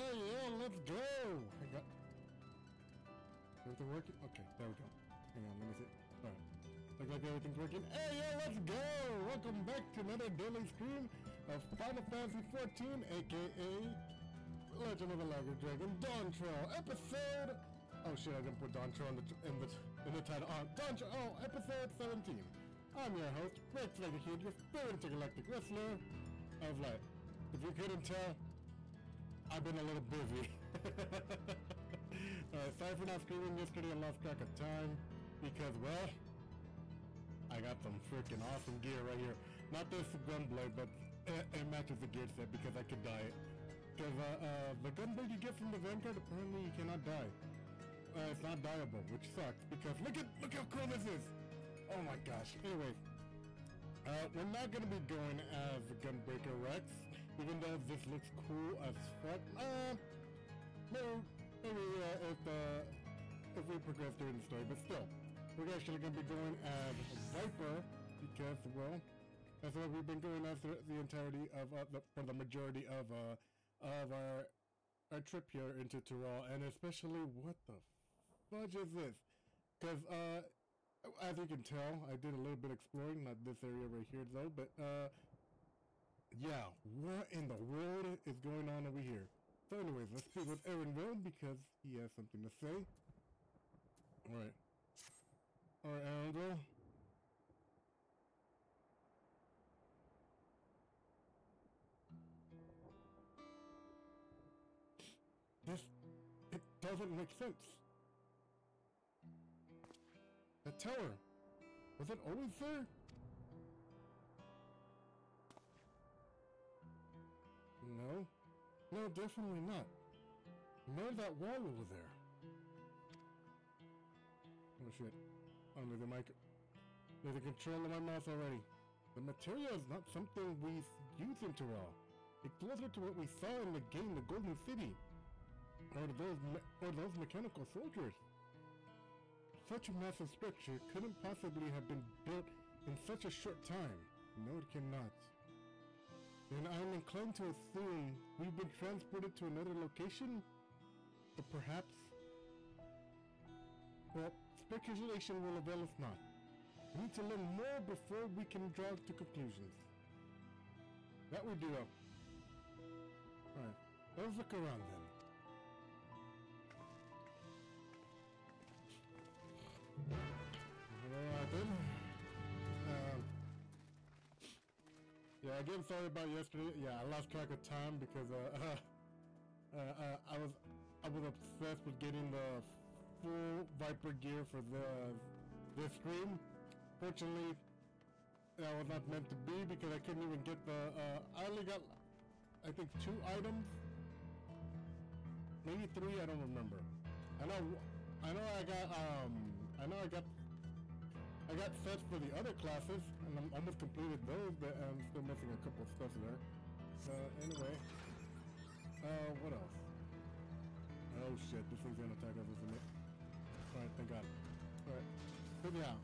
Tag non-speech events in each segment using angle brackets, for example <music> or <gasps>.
Hey, yeah, let's go! I got... Everything working? Okay, there we go. Hang on, let me see. Alright. Looks like everything's working. Hey, yeah, let's go! Welcome back to another daily stream of Final Fantasy XIV, aka Legend of the Lager Dragon Dawntrail, episode... Oh shit, I didn't put Dawntrail in the, in the, in the title. Oh, Dawntrail, oh, episode 17. I'm your host, Vega Kid, your favorite intergalactic wrestler of light. If you couldn't tell, I've been a little busy. <laughs> uh, sorry for not streaming yesterday I lost track of time because, well, I got some freaking awesome gear right here. Not this gunblade, but it, it, matches the gear set because I could die. Because uh, uh, the gunblade you get from the Vanguard, apparently you cannot die. Uh, it's not dieable, which sucks because look at look how cool this is. Oh my gosh. Anyway, uh, we're not gonna be going as Gunbreaker Rex, even though this looks cool as fuck. Uh, maybe, maybe uh, if, uh, if we progress during the story, but still, we're actually gonna be going as Viper because, well, that's what we've been going as the, entirety of, uh, the, for the majority of, uh, of our, our trip here into Tural, and especially, what the fudge is this? Because, uh, as you can tell, I did a little bit exploring, not this area right here though, but uh, yeah, what in the world is going on over here? So anyways, let's speak with Erenville because he has something to say. Alright. Alright, Erenville. This, it doesn't make sense. That tower! Was it always there? No. No, definitely not. Nor that wall over there. Oh shit. Oh, There's the mic. There's the control of my mouth already. The material is not something we use in Tural. It's closer to what we saw in the game, the Golden City. Or those, or those mechanical soldiers. Such a massive structure couldn't possibly have been built in such a short time. No, it cannot. Then I'm inclined to assume we've been transported to another location? Or perhaps... Well, speculation will avail us not. We need to learn more before we can draw to conclusions. That we do. Alright, let's look around then. Um, yeah, again, sorry about yesterday. Yeah, I lost track of time because uh, <laughs> uh, uh, I was I was obsessed with getting the full Viper gear for the this stream. Fortunately, that was not meant to be because I couldn't even get the. Uh, I only got, I think, two items, maybe three. I don't remember. I know, I know, I got. Um, I know I got I got sets for the other classes, and I'm almost completed those, but I'm still missing a couple of stuff there. So anyway, uh, what else? Oh shit, this thing's gonna attack us, isn't it? Alright, thank God. Alright, but yeah,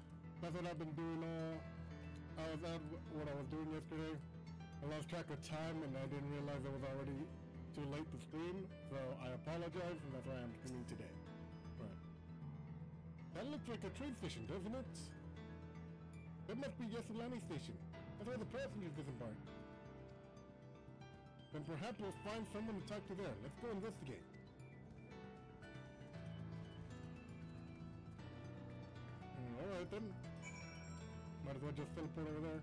that's what I've been doing, uh, I was at what I was doing yesterday. I lost track of time, and I didn't realize it was already too late to stream, so I apologize, and that's why I'm streaming today. Right. That looks like a train station, doesn't it? That must be Yyasulani Station. That's where the passengers disembark. Then perhaps we'll find someone to talk to there. Let's go investigate. Mm, Alright then. Might as well just teleport over there.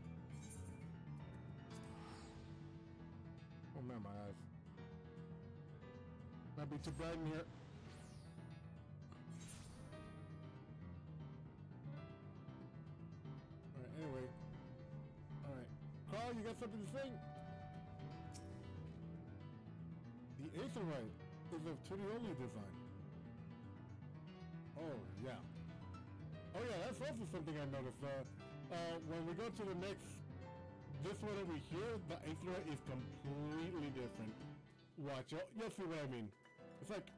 Oh man, my eyes. Might be too bright in here. Anyway. Alright. Carl, you got something to say? The Aetheryte is of Tudioli design. Oh, yeah. Oh yeah, that's also something I noticed. Uh, uh, when we go to the next, this one over here, the Aetheryte is completely different. Watch, you'll, you'll see what I mean. It's like,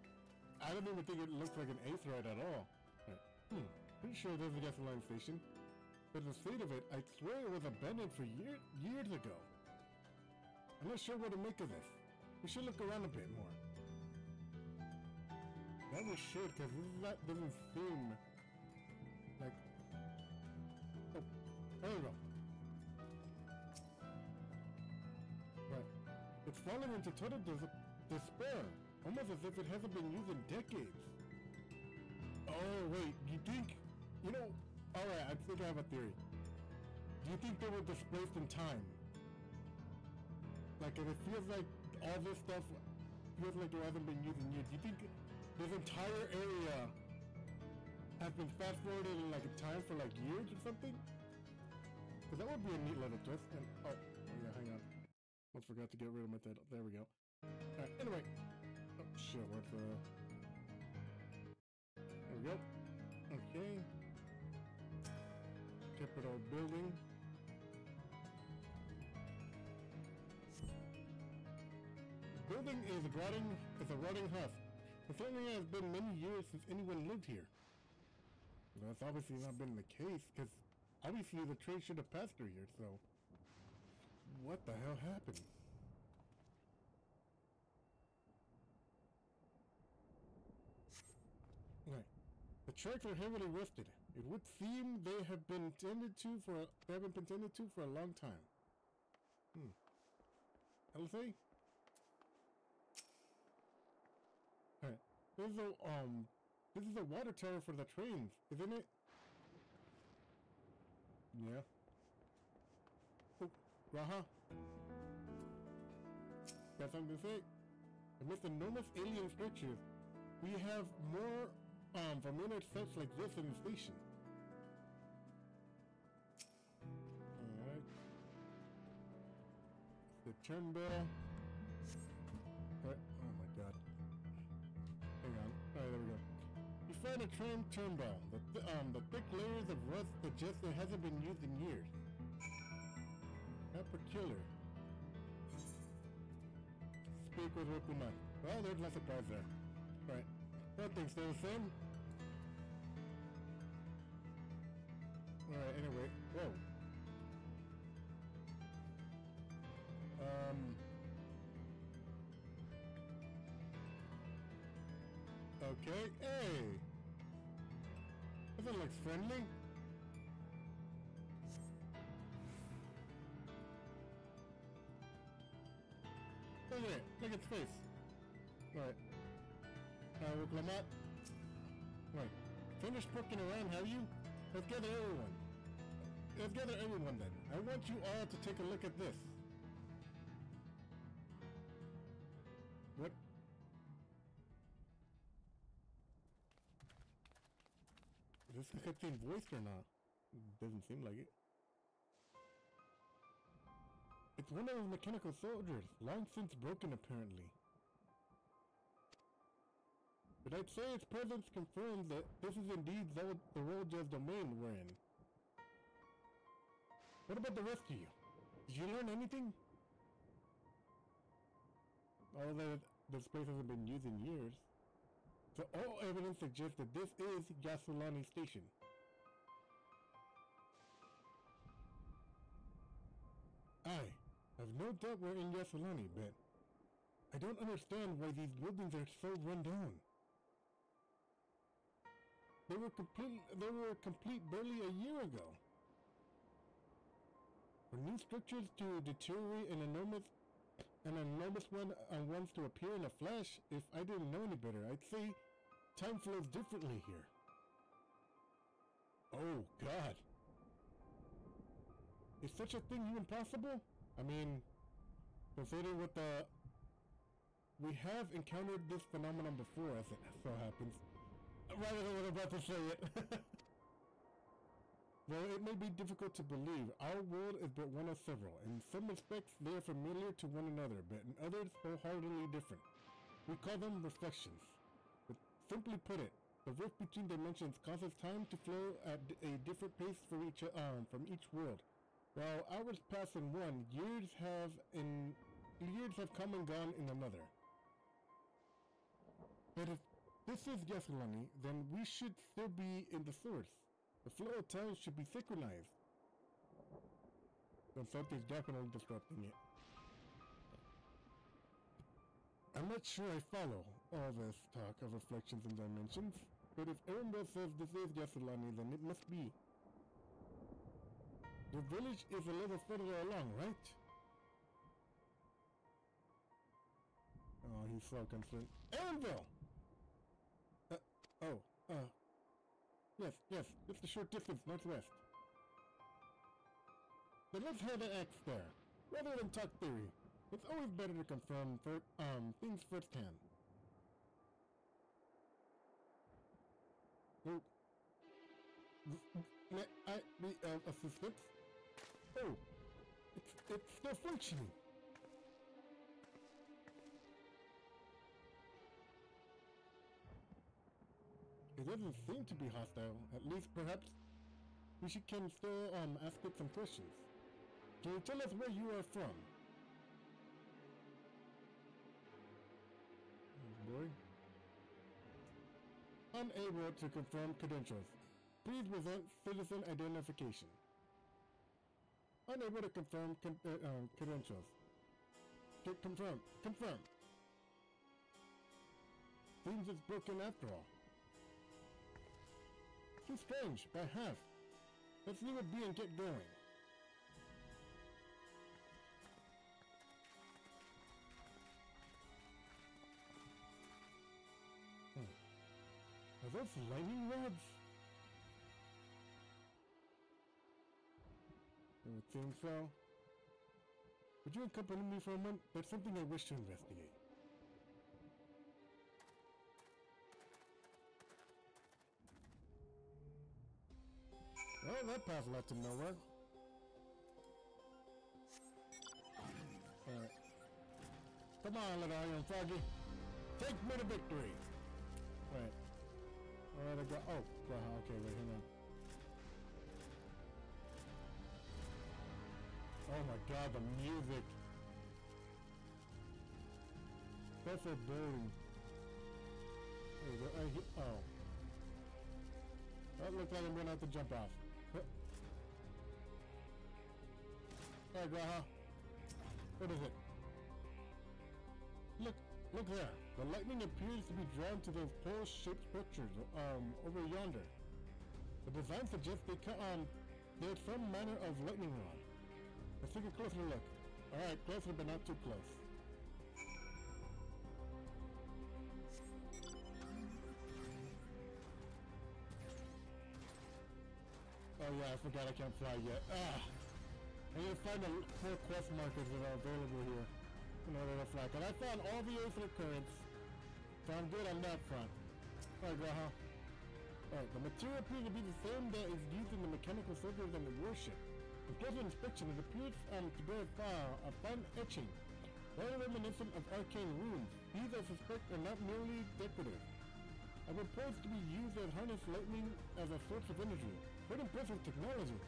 I don't even think it looks like an Aetheryte at all. Right. Hmm, pretty sure there's a gasoline station. But the state of it, I swear it was abandoned for year, years ago. I'm not sure what to make of this. We should look around a bit more. Probably should, because that doesn't seem like... Oh, there we go. Right. It's falling into total des despair, almost as if it hasn't been used in decades. Oh, wait, you think... You know, alright, I think I have a theory. Do you think they were displaced in time? Like, if it feels like all this stuff feels like it hasn't been used in years, do you think this entire area has been fast forwarded in like a time for like years or something? Because that would be a neat little twist. And oh, yeah, hang on. Almost forgot to get rid of my title. There we go. Alright, anyway. Oh shit, what's uh There we go. Okay. Capitol building. building is rotting is a rotting husk. It certainly has been many years since anyone lived here. That's obviously not been the case, because obviously the train should have passed through here, so... What the hell happened? Right. The tracks are heavily rusted. It would seem they have been tended to for they haven't been tended to for a long time. Hmm. LSA? This is a, um, this is a water tower for the trains, isn't it? Yeah. Oh, Raha. Got something to say? Amidst enormous alien structures, we have more, um, familiar sites like this in the station. The turn bell. What? Alright, there we go. You find a train turnbow. The, th um, the thick layers of rust suggest it hasn't been used in years. How peculiar. Speak with Rokuman. Well, there's no surprise there. Right. That thing's still the same? Alright, anyway. Whoa. Um... Okay, hey! That looks friendly. Look at it, look at its face. Right. Uh, Wuk Lamat. Right. Finished poking around, have you? Let's gather everyone. Let's gather everyone then. I want you all to take a look at this. Is this cutscene voiced or not? Doesn't seem like it. It's one of those mechanical soldiers, long since broken apparently. But I'd say its presence confirms that this is indeed the, the Roja's domain we're in. What about the rest of you? Did you learn anything? All that this place hasn't been used in years. So all evidence suggests that this is Yyasulani Station. I have no doubt we're in Yyasulani, but I don't understand why these buildings are so run down. They were complete they were complete barely a year ago. For new structures to deteriorate an enormous an enormous one uh, wants to appear in a flash, if I didn't know any better, I'd say Time flows differently here. Oh, God. Is such a thing even possible? I mean, considering what the... We have encountered this phenomenon before, as it so happens. Rather than what I'm about to say it. <laughs> Though it may be difficult to believe, our world is but one of several. In some respects, they are familiar to one another, but in others, wholeheartedly different. We call them reflections. Simply put it, the rift between dimensions causes time to flow at a different pace for each um, from each world. While hours pass in one, years have in years have come and gone in another. But if this is Yyasulani, then we should still be in the source. The flow of time should be synchronized. Then something's definitely disrupting it. I'm not sure I follow. All this talk of reflections and dimensions, but if Erendel says this is Yyasulani, then it must be. The village is a little further along, right? Oh, he's so concerned. Erendel! Uh, oh, uh, yes, yes, it's a short distance northwest. But let's head to X there, rather than talk theory. It's always better to confirm for, um, things firsthand. Oh. May I be of assistance? Oh, it's, it's still functioning. It doesn't seem to be hostile. At least, perhaps, we should can still um ask it some questions. Can you tell us where you are from? Boy. Unable to confirm credentials. Please present citizen identification. Unable to confirm con uh, um, credentials. C confirm. Confirm. Seems it's broken after all. Too strange, by half. Let's leave it be and get going. Hmm. Are those lightning rods? It would you accompany me for a moment? There's something I wish to investigate. Well, that path led to nowhere. Alright. Come on, little iron froggy. Take me to victory. Wait. Where'd I go? Oh, okay, wait, hang on. Oh my god, the music. What, I, oh. That looks like I'm gonna have to jump off. Hey, G'raha. What is it? Look, look there. The lightning appears to be drawn to those pole-shaped structures um, over yonder. The design suggests they ca- um, there's some manner of lightning rod. Let's take a closer look. Alright, closer but not too close. Oh yeah, I forgot I can't fly yet. Ah! I need to find the four quest markers that are available here in order to fly. Cause I found all the ancient currents, so I'm good on that front. Alright, G'raha. Alright, the material appears to be the same that is used in the mechanical circuits and the warship. On closer inspection, it appears um, to bear fire, a fine etching, very reminiscent of arcane runes. These, I suspect, are not merely decorative. Are proposed to be used as harness lightning as a source of energy. What impressive technology!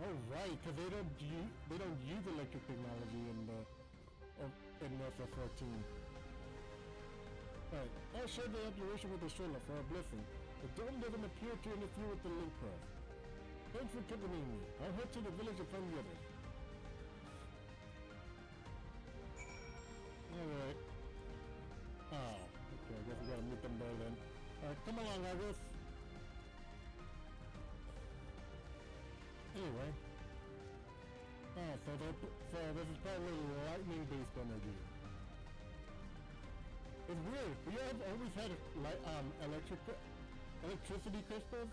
Oh right, because they don't use they don't use electric technology in the in FF14. Alright, I'll share the operation with the stroller for a blessing. The dome doesn't appear to interfere with the link. Thanks for accompanying me. I'll head to the village and find. Alright. Oh, okay, I guess we gotta meet them there then. Alright, come along, Argus. Anyway. Oh, so, so this is probably lightning-based energy. It's weird. We have always had light, um, electric, electricity crystals,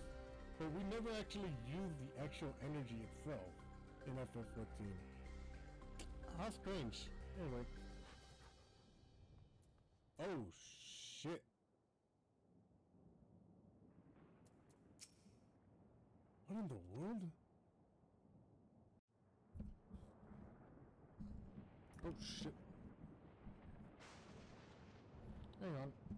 but we never actually used the actual energy itself in FF14. How strange. Anyway. Oh, shit. What in the world? Oh, shit. Hang on.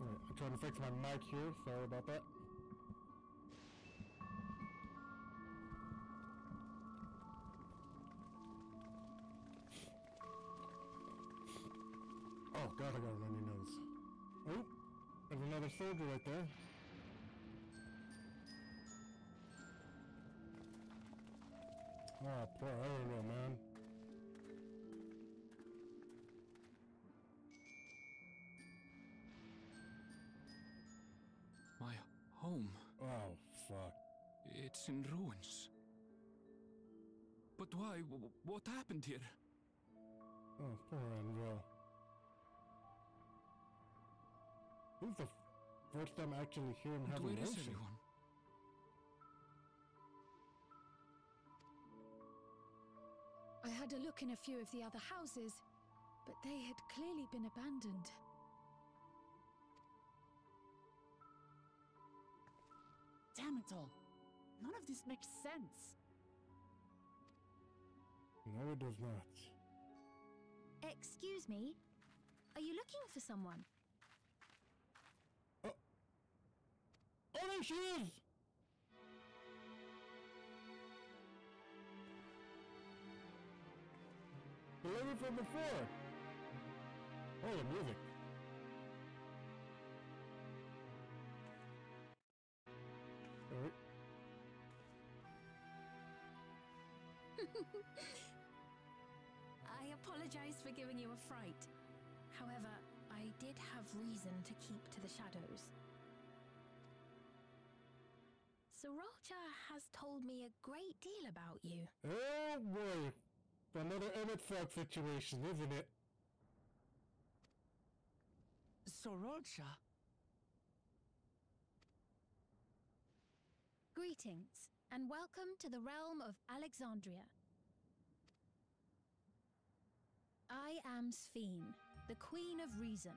Alright, I'm trying to fix my mic here. Sorry about that. Oh god, I got a runny nose. Oh, there's another soldier right there. Oh, poor Earl, man. Home. Oh, fuck. It's in ruins. But why? W- What happened here? Oh, poor Enville. This is the first time I actually hear him And have where is everyone? I had a look in a few of the other houses, but they had clearly been abandoned. Damn it all. None of this makes sense. No, it does not. Excuse me? Are you looking for someone? Oh, oh there she is! The lady from before! Oh, the music. Alright. <laughs> I apologize for giving you a fright. However, I did have reason to keep to the shadows. Zoraal Ja has told me a great deal about you. Oh boy! Another Emmett Fox situation, isn't it? Zoraal Ja? Greetings, and welcome to the realm of Alexandria. I am Sphene, the Queen of Reason.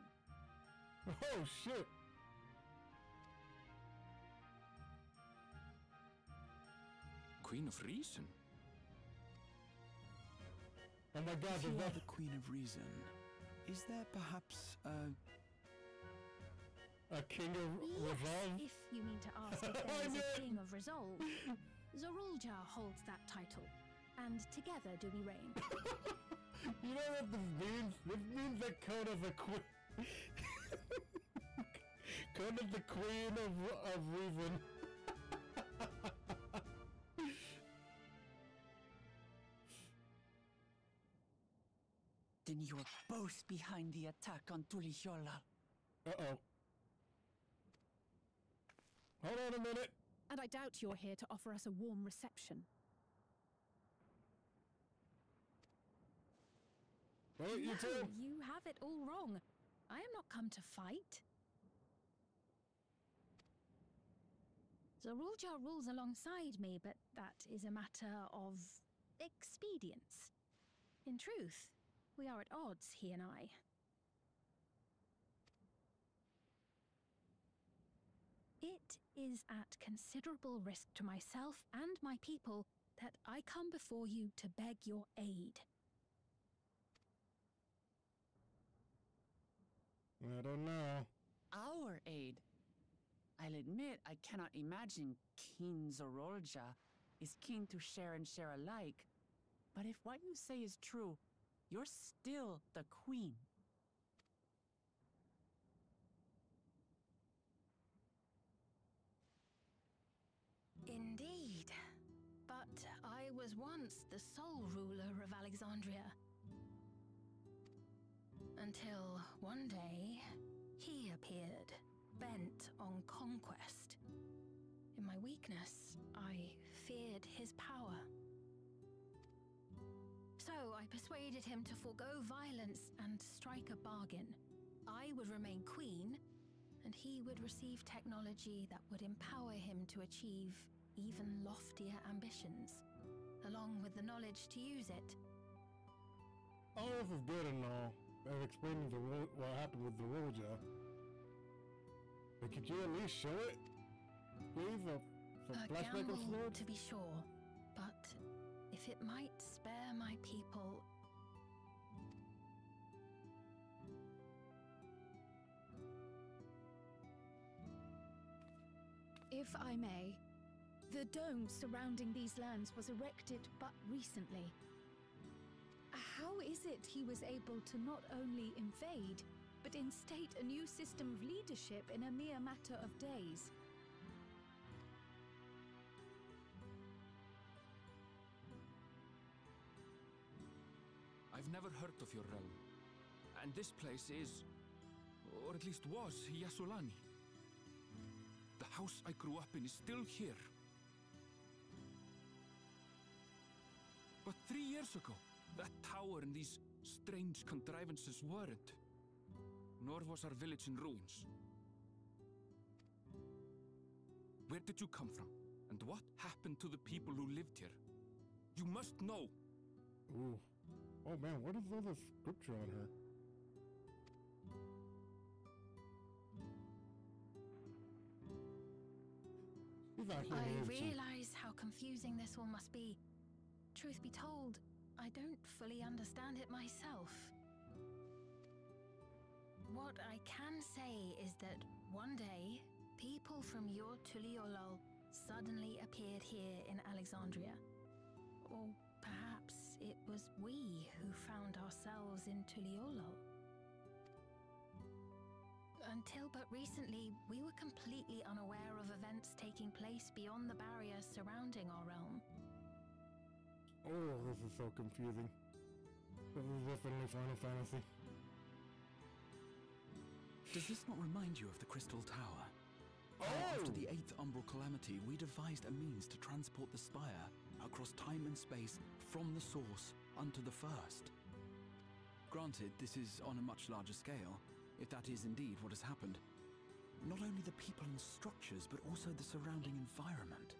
Oh shit! Queen of Reason? Oh my god, If is you are the Queen of Reason, is there perhaps a a king of Yes, revolve? if you mean to ask <laughs> if there is a king of resolve. Zoraal Ja holds that title, and together do we reign. <laughs> you know what this means? This means that Koana's a queen. <laughs> Koana's the queen of of reason. Then you're both behind the attack on Tuliyollal. Uh oh. Hold on a minute. And I doubt you're here to offer us a warm reception. Wait, you no, two. you have it all wrong. I am not come to fight. Zoraal Ja rules alongside me, but that is a matter of expedience. In truth, we are at odds, he and I. It is at considerable risk to myself and my people that I come before you to beg your aid. I don't know. Our aid. I'll admit I cannot imagine King Zoraal Ja is keen to share and share alike. But if what you say is true, you're still the queen. Indeed. But I was once the sole ruler of Alexandria. Until one day, he appeared, bent on conquest. In my weakness, I feared his power. So I persuaded him to forego violence and strike a bargain. I would remain queen, and he would receive technology that would empower him to achieve even loftier ambitions, along with the knowledge to use it. All this is good and uh, all. I've explained the ro- what happened with the Roja. But could you at least show it? Please? A, some A flashback gamble, of sorts? to be sure, but if it might spare my people. If I may, the dome surrounding these lands was erected but recently. How is it he was able to not only invade, but instate a new system of leadership in a mere matter of days? I've never heard of your realm. And this place is, or at least was, Yyasulani. The house I grew up in is still here. But three years ago, that tower and these strange contrivances weren't. Nor was our village in ruins. Where did you come from? And what happened to the people who lived here? You must know! Ooh. Oh man, what is all this scripture on her? I realize how confusing this all must be. Truth be told, I don't fully understand it myself. What I can say is that one day, people from your Tuliyollal suddenly appeared here in Alexandria. Or perhaps it was we who found ourselves in Tuliyollal. Until but recently, we were completely unaware of events taking place beyond the barrier surrounding our realm. Oh, this is so confusing. This is definitely Final Fantasy. Does this not remind you of the Crystal Tower? Oh! After the Eighth Umbral Calamity, we devised a means to transport the Spire across time and space from the source unto the First. Granted, this is on a much larger scale, if that is indeed what has happened. Not only the people and structures, but also the surrounding environment.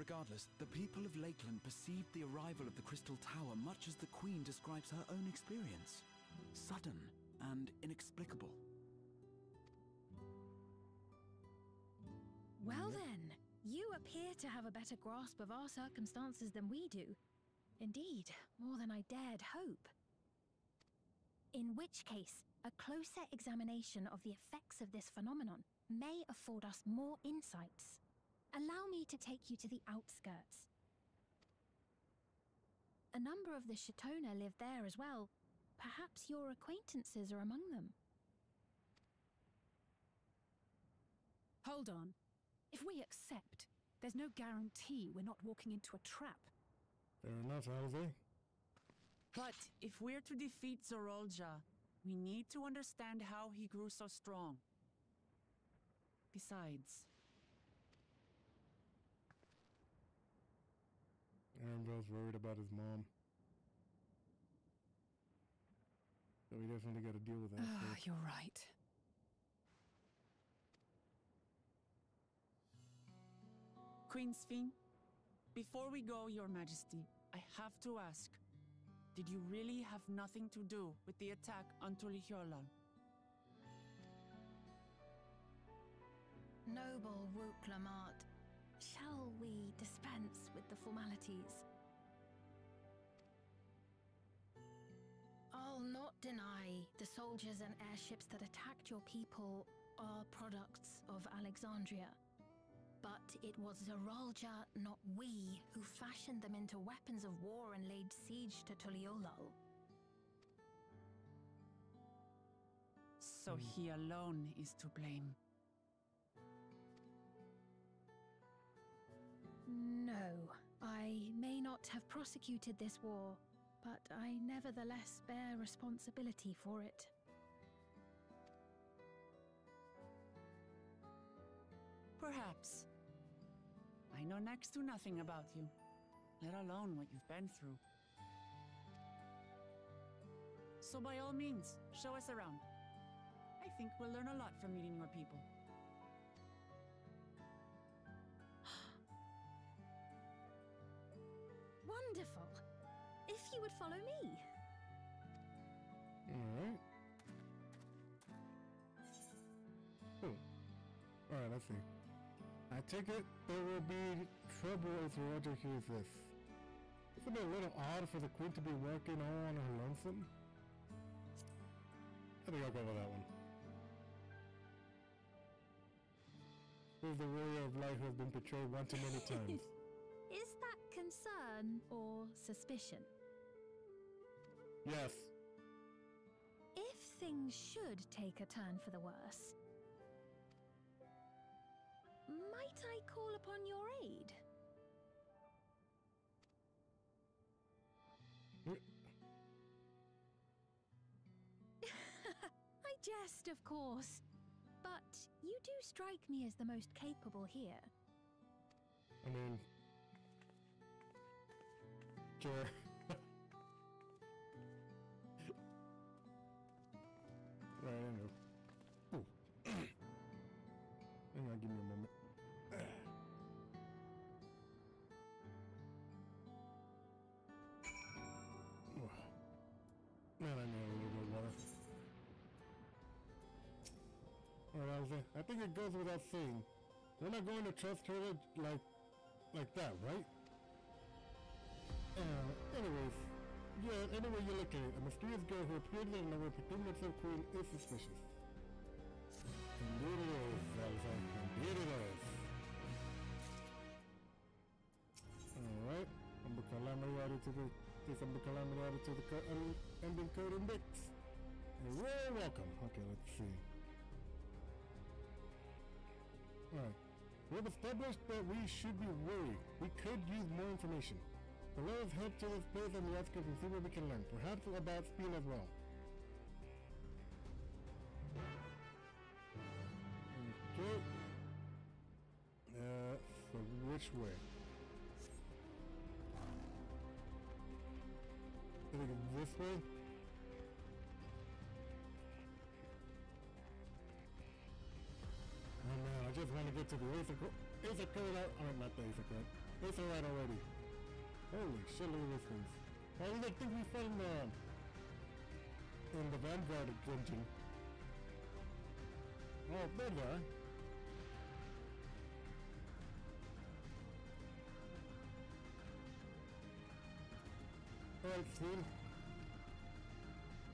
Regardless, the people of Lakeland perceived the arrival of the Crystal Tower much as the Queen describes her own experience sudden and inexplicable. Well then, you appear to have a better grasp of our circumstances than we do. Indeed, more than I dared hope. In which case, a closer examination of the effects of this phenomenon may afford us more insights. Allow me to take you to the outskirts. A number of the Shatona live there as well. Perhaps your acquaintances are among them. Hold on. If we accept, there's no guarantee we're not walking into a trap. Fair enough, Halsey. But if we're to defeat Zoraal Ja, we need to understand how he grew so strong. Besides, Arendelle's worried about his mom. So we definitely got to deal with that Ah, first. you're right. Queen Sphene, before we go, Your Majesty, I have to ask Did you really have nothing to do with the attack on Tuliyollal? Noble Wuk Lamat, shall we dispense with the formalities? I'll not deny the soldiers and airships that attacked your people are products of Alexandria. But it was Zoraal Ja, not we, who fashioned them into weapons of war and laid siege to Tuliyollal. So hmm. he alone is to blame. No, I may not have prosecuted this war, but I nevertheless bear responsibility for it. Perhaps. I know next to nothing about you, let alone what you've been through. So, by all means, show us around. I think we'll learn a lot from meeting your people. If you would follow me. Alright. Oh. Alright, let's see. I take it there will be trouble if Roger hears this. Isn't it a little odd for the queen to be working all on her lonesome? I think I'll go with that one. Who's the warrior of light who has been betrayed one too many <laughs> times? Is that concern or suspicion? Yes. If things should take a turn for the worse, might I call upon your aid? Hmm. <laughs> I jest, of course. But you do strike me as the most capable here. I mean... Sure. I know. Ooh. Hang on, give me a moment. Man, I need a little bit of water. Alright, Alza, I think it goes without saying. We're not going to trust her like, like that, right? Uh, anyways, yeah, anyway you look at it, a mysterious girl who appeared in the pretending herself queen is suspicious. Indeed it is, Alza. Indeed it is. Alright, I'm calamity added to the this I'm calamity added to the co um, ending code. And we're welcome. Okay, let's see. Alright. We have established that we should be worried. We could use more information. So let us head to this place on the outskirts and see what we can learn. Perhaps about Sphene as well. Okay. Uh, so which way? I think it's this way. Oh man, I just want to get to the Aether Core. Aether out. Oh, not the Aether Core. Aether right already. Holy shit, look at this thing. Why did I think we found uh, in the Vanguard dungeon? Oh, there they are. Alright, Steven.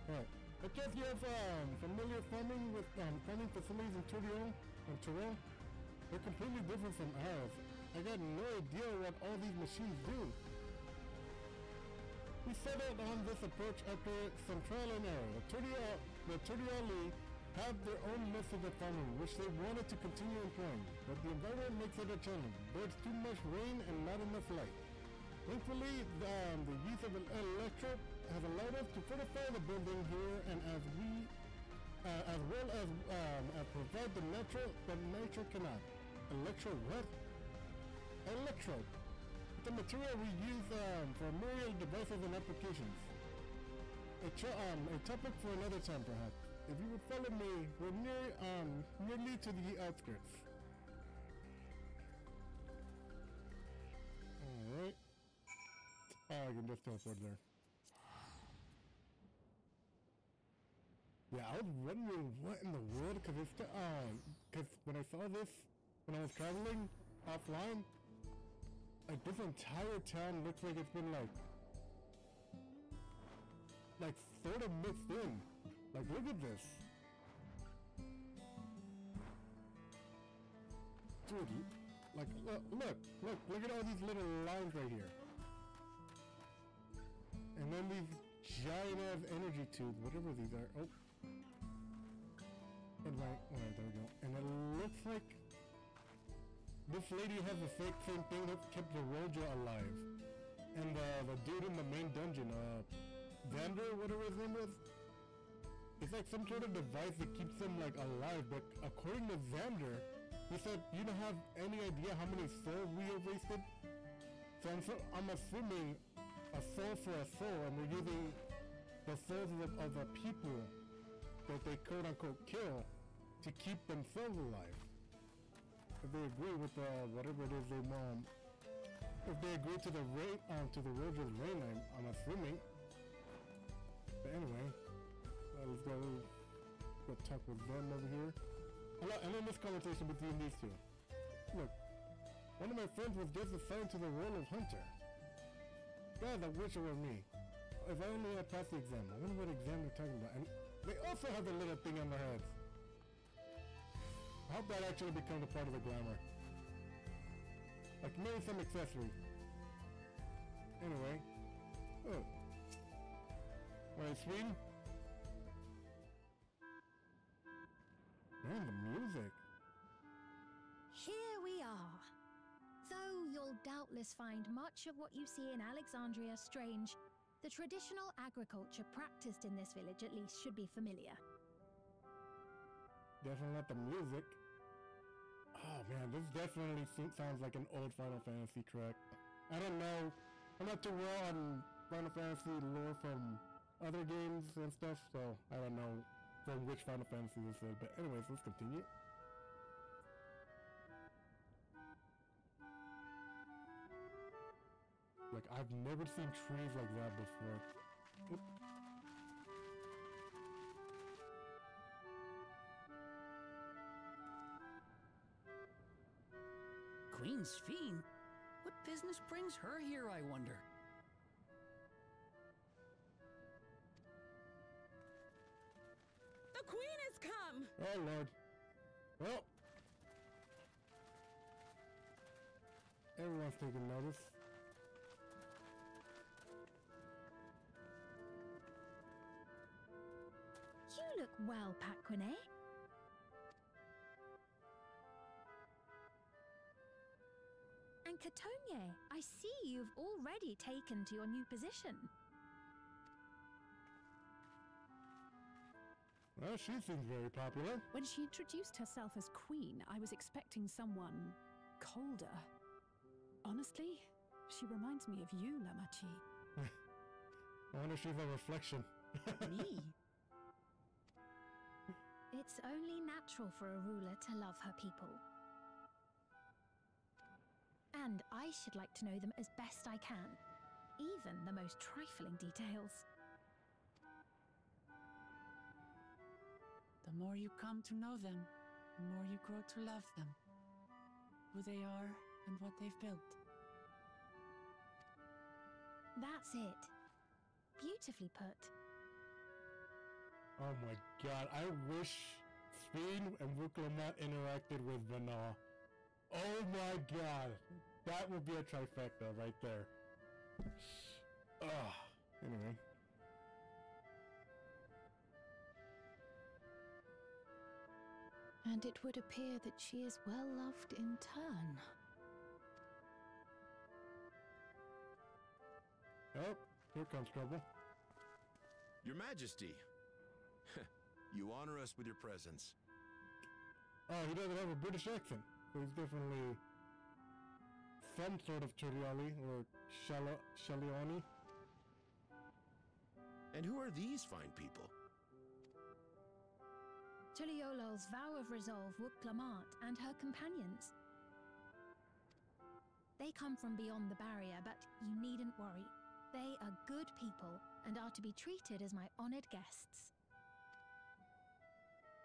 Alright. I guess you have um, familiar farming with um, farming facilities in Turiel and Tyrell. They're completely different from ours. I got no idea what all these machines do. We set out on this approach after trial and error. The Turali have their own method of farming, which they wanted to continue employing. But the environment makes it a challenge. There's too much rain and not enough light. Thankfully, the, um, the use of an electro has allowed us to fortify the building here, and as we, uh, as well as um, uh, provide the natural that nature cannot. Electro what? Electro. The material we use um, for myriad devices and applications. A, um, a topic for another time, perhaps. If you would follow me, we're near, um, nearly to the outskirts. Alright. Oh, I can just teleport there. Yeah, I was wondering what in the world, because it's, um, because when I saw this, when I was traveling offline, like this entire town looks like it's been like, like sort of mixed in. Like, look at this. Dude, like, look, look, look, look at all these little lines right here. And then these giant ass energy tubes, whatever these are. Oh. And right, alright, there we go. And it looks like this lady has the fake same thing that kept Zoraal Ja alive. And uh, the dude in the main dungeon, uh, Vander, whatever his name was, it's like some sort of device that keeps them like alive. But according to Xander, he said you don't have any idea how many souls we have wasted. So I'm, so, I'm assuming a soul for a soul, and we're using the souls of, of the people that they quote unquote kill to keep themselves alive. If they agree with whatever it is they want, if they agree to the rate, um, to the Roger's rain, I'm, I'm assuming. But anyway, uh, let's go, go talk with them over here. I like, I this conversation between these two. Look, one of my friends was just assigned to the role of hunter. God, I wish it were me. If I only had passed the exam. I wonder what exam they're talking about. And they also have the little thing on their heads. Hope that actually becomes a part of the glamour. Like maybe some accessories. Anyway. Oh. Alright, Sweden? Man, the music. Here we are. Though you'll doubtless find much of what you see in Alexandria strange, the traditional agriculture practiced in this village at least should be familiar. definitely not the music. Oh man, this definitely sounds like an old Final Fantasy track. I don't know. I'm not too well on Final Fantasy lore from other games and stuff, so I don't know from which Final Fantasy this is. But anyways, let's continue. Like I've never seen trees like that before. Queen Sphene? What business brings her here, I wonder? The Queen has come! Oh lord. Well. Everyone's taking notice. You look well, Paquine. And Catogne, I see you've already taken to your new position. Well, she seems very popular. When she introduced herself as queen, I was expecting someone colder. Honestly, she reminds me of you, Lamaty'i. <laughs> I wonder if she's a reflection. <laughs> Me? It's only natural for a ruler to love her people. And I should like to know them as best I can, even the most trifling details. The more you come to know them, the more you grow to love them. Who they are and what they've built. That's it. Beautifully put. Oh my god, I wish Sphene and Wuk Lamat interacted with Vana. Oh my god, that would be a trifecta right there. Ugh. Anyway. And it would appear that she is well loved in turn. Oh, here comes trouble. Your Majesty, <laughs> you honor us with your presence. Oh, he doesn't have a British accent, so he's definitely some sort of Choriali or Shala- Shaliani. And who are these fine people? Tuliyollal's vow of resolve Wuk Lamat and her companions. They come from beyond the barrier, but you needn't worry. They are good people and are to be treated as my honored guests.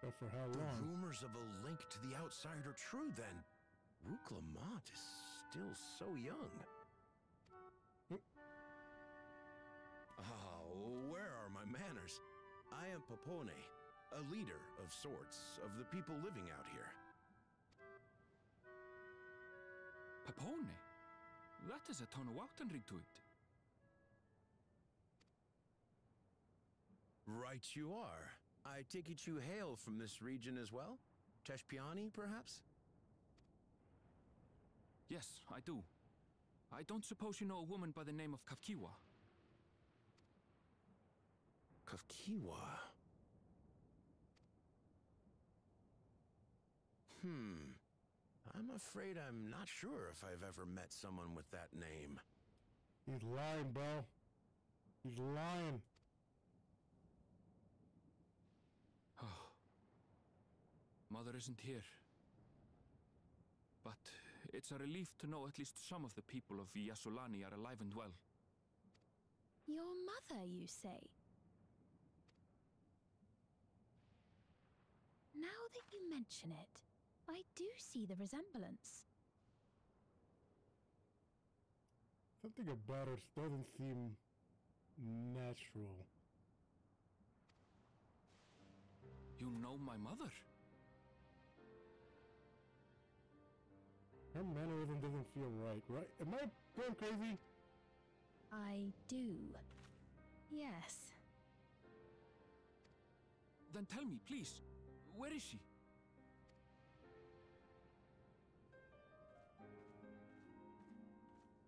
But for how The rumors of a link to the outside are true then. Wuk Lamat is still so young. Ah, where are my manners? I am Papone, a leader of sorts of the people living out here. Papone? That is a ton of ring to it. Right you are. I take it you hail from this region as well? Teshpiani, perhaps? Yes, I do. I don't suppose you know a woman by the name of Kafkiwa. Kafkiwa. Hmm. I'm afraid I'm not sure if I've ever met someone with that name. He's lying, bro. He's lying. Mother isn't here. But it's a relief to know at least some of the people of Yyasulani are alive and well. Your mother, you say? Now that you mention it, I do see the resemblance. Something about her doesn't seem natural. You know my mother? Her mannerism doesn't feel right, right? Am I going crazy? I do. Yes. Then tell me, please, where is she?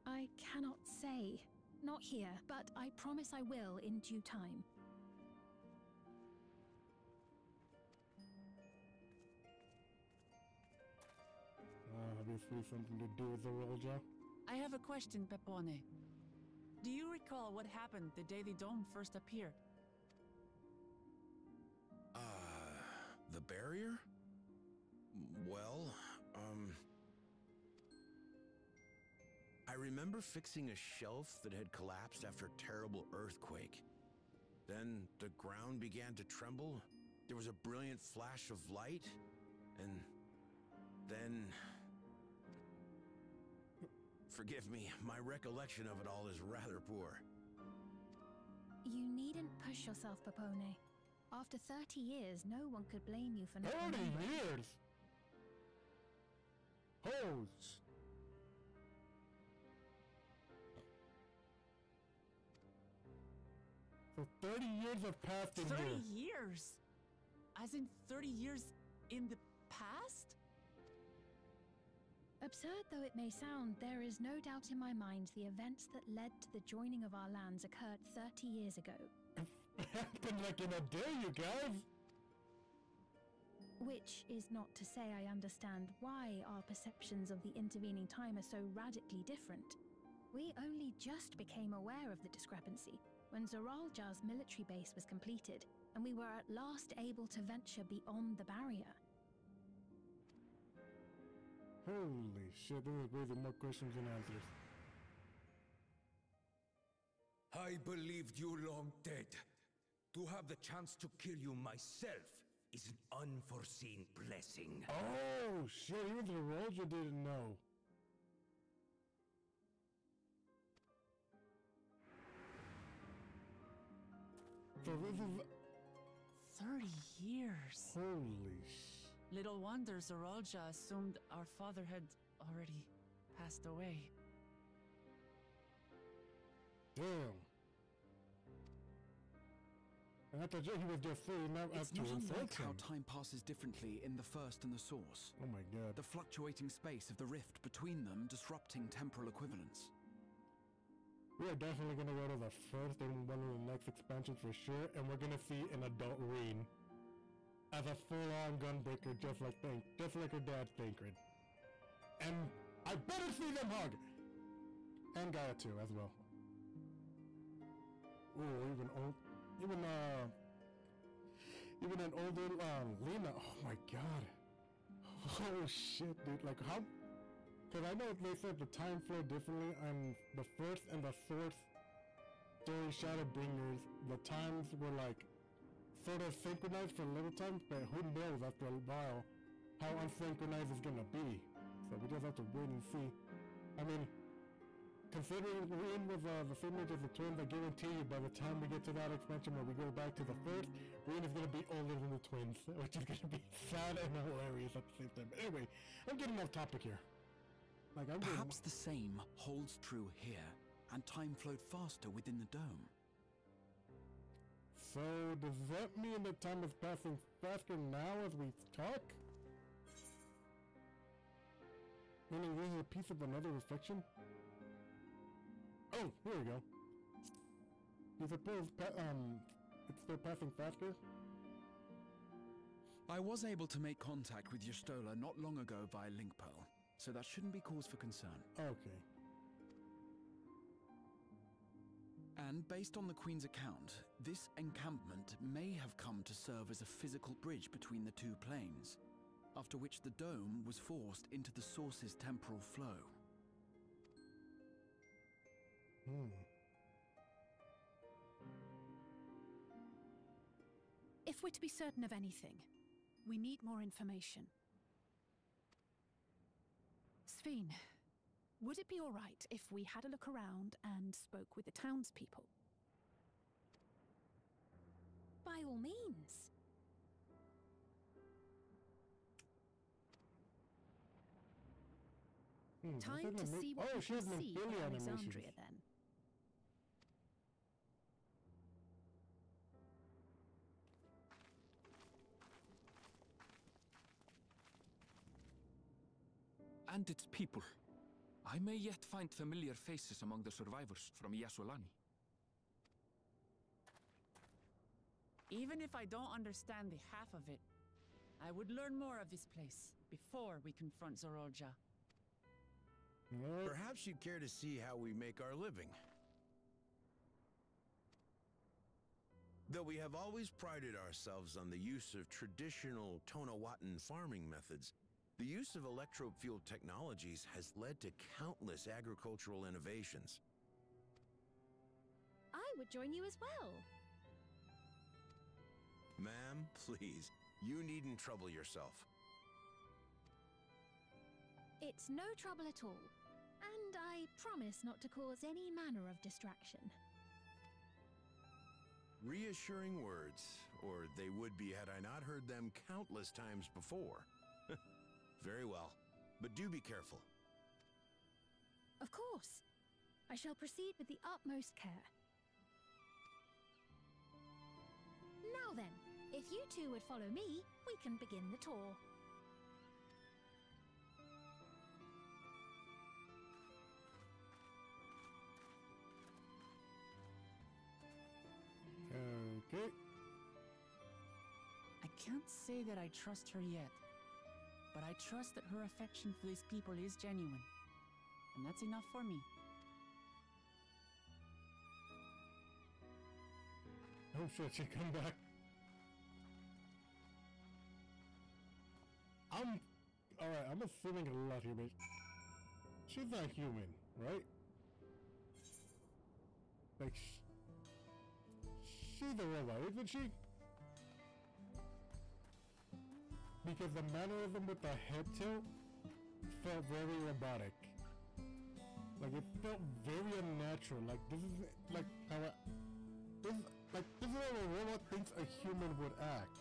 I cannot say. Not here, but I promise I will in due time. Obviously something to do with Zoraal Ja. I have a question, Pepone. Do you recall what happened the day the dome first appeared? Uh, the barrier? Well, um. I remember fixing a shelf that had collapsed after a terrible earthquake. Then the ground began to tremble. There was a brilliant flash of light, and then. Forgive me, my recollection of it all is rather poor. You needn't push yourself, Papone. After 30 years, no one could blame you for not 30 remembering. years! Sh- So 30 years have passed in 30 here. years? As in 30 years in the past? Absurd though it may sound, there is no doubt in my mind the events that led to the joining of our lands occurred 30 years ago. happened like in a day, you guys! Which is not to say I understand why our perceptions of the intervening time are so radically different. We only just became aware of the discrepancy when Zoraal Ja's military base was completed, and we were at last able to venture beyond the barrier. Holy shit, this was way more questions than answers. I believed you long dead. To have the chance to kill you myself is an unforeseen blessing. Oh shit, even Zoraal Ja didn't know. So this is 30 years. holy sh. Little wonder Zoraal Ja assumed our father had already passed away. Damn. And I thought he was just saying that It's after not unlike insulting. how time passes differently in the first and the source. Oh my god. The fluctuating space of the rift between them disrupting temporal equivalence. We are definitely gonna go to the first and one of the next expansions for sure, and we're gonna see an adult Ryne as a full-on gunbreaker, just like Thank, just like her dad Thancred. And I better see them hug, and Gaia too as well. Ooh, even old, even uh, even an older um, Lena. Oh my god. Oh shit, dude! Like how because I know they said the time flowed differently on the first and the fourth during Shadowbringers. The times were like sort of synchronized for a little time, but who knows after a while how unsynchronized it's gonna be. So we just have to wait and see. I mean, considering we're with uh, the same age as the twins, I guarantee you by the time we get to that expansion where we go back to the first, Ryne is gonna be older than the twins, <laughs> which is gonna be <laughs> sad and hilarious at the same time. Anyway, I'm getting off topic here. Like Perhaps the same holds true here, and time flowed faster within the dome. So does that mean that time is passing faster now as we talk? Meaning this is a piece of another reflection? Oh, here we go. You suppose um it's still passing faster? I was able to make contact with Y'shtola not long ago via Link Pearl, so that shouldn't be cause for concern. Okay. And based on the Queen's account, this encampment may have come to serve as a physical bridge between the two planes, after which the dome was forced into the source's temporal flow. Hmm. If we're to be certain of anything, we need more information. Sphene, would it be all right if we had a look around and spoke with the townspeople? By all means. Hmm, Time to see what oh, we she can see Ophelia in. Alexandria then. And its people. I may yet find familiar faces among the survivors from Yyasulani. Even if I don't understand the half of it, I would learn more of this place before we confront Zoraal Ja. Perhaps you'd care to see how we make our living. Though we have always prided ourselves on the use of traditional Tonawatan farming methods, the use of electro-fueled technologies has led to countless agricultural innovations. I would join you as well. Ma'am, <laughs> please, you needn't trouble yourself. It's no trouble at all. And I promise not to cause any manner of distraction. Reassuring words, or they would be had I not heard them countless times before. Very well, but do be careful. Of course. I shall proceed with the utmost care. Now then, if you two would follow me, we can begin the tour. Okay. I can't say that I trust her yet, but I trust that her affection for these people is genuine. And that's enough for me. Oh shit, she come back. I'm alright, I'm assuming a lot here, but she's not human, right? Like, sh- she's a robot, isn't she? Because the mannerism with the head tilt felt very robotic. Like it felt very unnatural. Like this is like how this like this is how a robot thinks a human would act.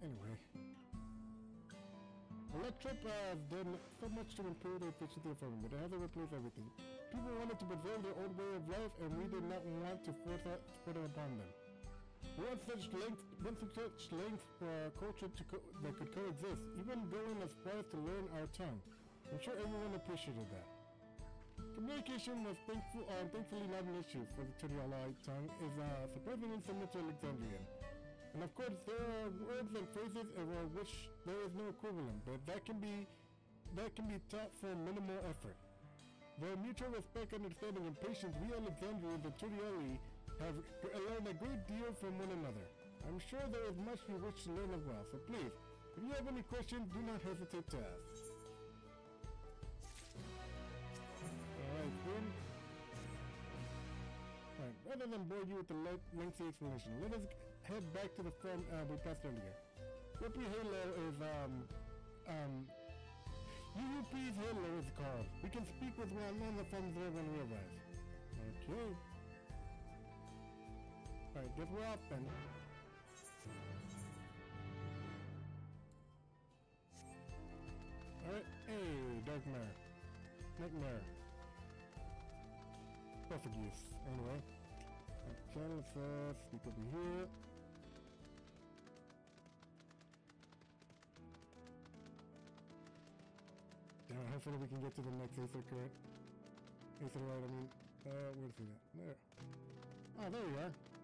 Anyway. Electrope has done so much to improve the efficiency of farming, but it hasn't replaced everything. People wanted to preserve their old way of life, and we did not want to force that put it upon them. Want such length, want such length for our culture co- that could coexist, even going as far as to learn our tongue. I'm sure everyone appreciated that. Communication was thankful, uh, thankfully not an issue for the Turialite tongue, is uh, surprisingly similar to Alexandrian. And of course, there are words and phrases of uh, which there is no equivalent, but that can be that can be taught for minimal effort. Their mutual respect, understanding, and patience, we Alexandrians and Turieli have learned a great deal from one another. I'm sure there is much you wish to learn as well, so please, if you have any questions, do not hesitate to ask. Alright, Queen. Alright, rather than bore you with the lengthy explanation, let us head back to the farm uh, we passed earlier. Whippy Halo is, um, um, UUP's Halo is called. We can speak with one on the farm there when we arrive. Okay. Alright, guess we're off then. Alright, hey, Darkmare. Nightmare. Perfect use. Anyway. Okay, let's uh, sneak over here. Damn hopefully we can get to the next Aether current. Aether light, I mean. Uh, where's he at? There. Oh, there you are.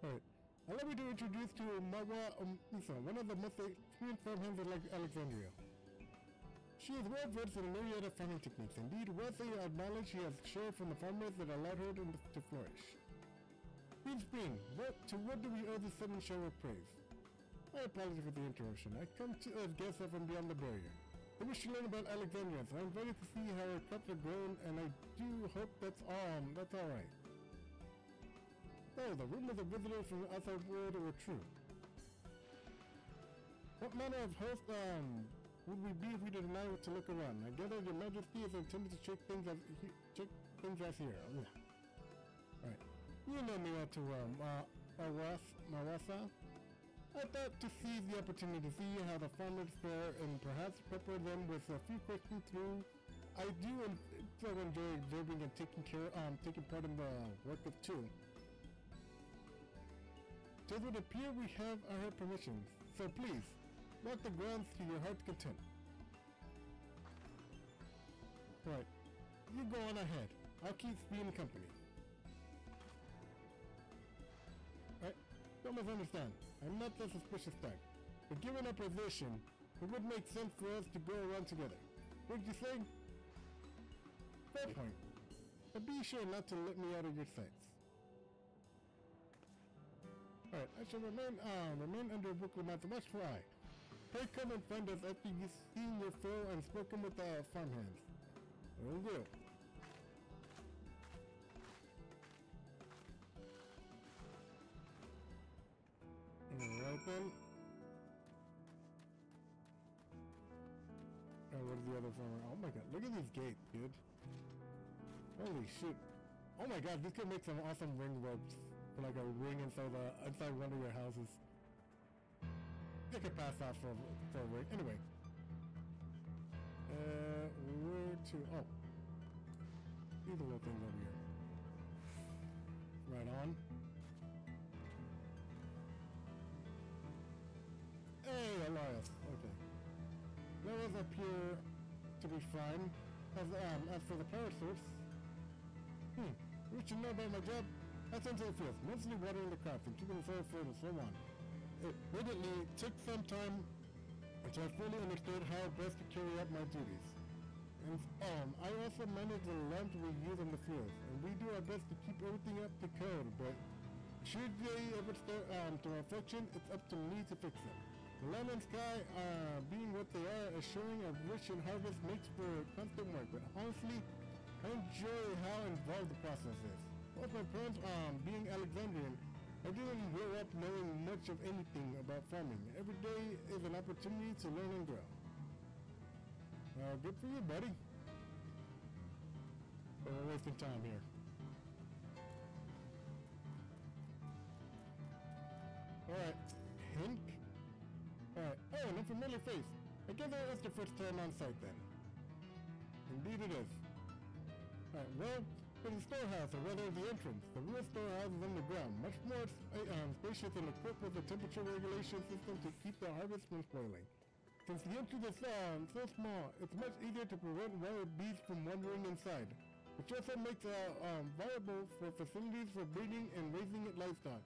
Alright. Allow me to introduce to Marwa um, one of the most experienced farmhands in like Alexandria. She is well versed in a myriad of farming techniques. Indeed, wealthy of knowledge she has shared from the farmers that allowed her to, to flourish. Queen Spring, what, to what do we owe this sudden show of praise? I apologize for the interruption. I come to as guests from beyond the barrier. I wish to learn about Alexandria, so I'm ready to see how her crops are grown, and I do hope that's all. that's all right. Oh, the rumors of visitors from the outside world were true. What manner of host um would we be if we did not to look around? I gather your majesty is intended to check things as he- check things as here. Oh, yeah. Alright. You know me well too well, Ma Maras Marasa. I thought to seize the opportunity to see how the farmers fare and perhaps pepper them with a few questions through. I do so enjoy observing and taking care um taking part in the work of two. It would appear we have our permissions, so please, walk the grounds to your heart's content. Right, you go on ahead. I'll keep Speed company. Right? Don't misunderstand. I'm not the suspicious type. But given our position, it would make sense for us to go around together. What'd you say? Fair point. But be sure not to let me out of your sights. Alright, I shall remain uh, remain under Brooklyn Mount watch for I. Pray come and find us after you've seen your foe and spoken with the uh, farmhands. Will do. Alright then. Oh, where's the other farmer? Oh my god, look at these gates, dude. Holy shit. Oh my god, this could make some awesome ring ropes. Like a ring inside the inside one of your houses. I could pass that for, for a ring. Anyway. Uh, where to... Oh. These little things over here. Right on. Hey, Elias. Okay. Levels appear to be fine. As, um, as for the source... Hmm. You should know about my job. That's into the fields, mostly watering the crops and keeping the soil fertile, so on. It immediately took some time until I fully understood how best to carry out my duties. And um, I also manage the land we use in the fields, and we do our best to keep everything up to code, but should they ever start um, to affliction, it's up to me to fix them. The land and sky, uh, being what they are, assuring of rich and harvest makes for constant work, but honestly, I enjoy how involved the process is. Both my parents, um, being Alexandrian, I didn't grow up knowing much of anything about farming. Every day is an opportunity to learn and grow. Uh, good for you, buddy. But we're wasting time here. Alright, Hink? Alright, oh, an unfamiliar face. I guess that is the first time on site then. Indeed it is. Alright, well, there's a storehouse, or rather the entrance. The real storehouse is underground, much more uh, um, spacious and equipped with a temperature regulation system to keep the harvest from spoiling. Since the entrance is um, so small, it's much easier to prevent wild beasts from wandering inside, which also makes it uh, um, viable for facilities for breeding and raising livestock.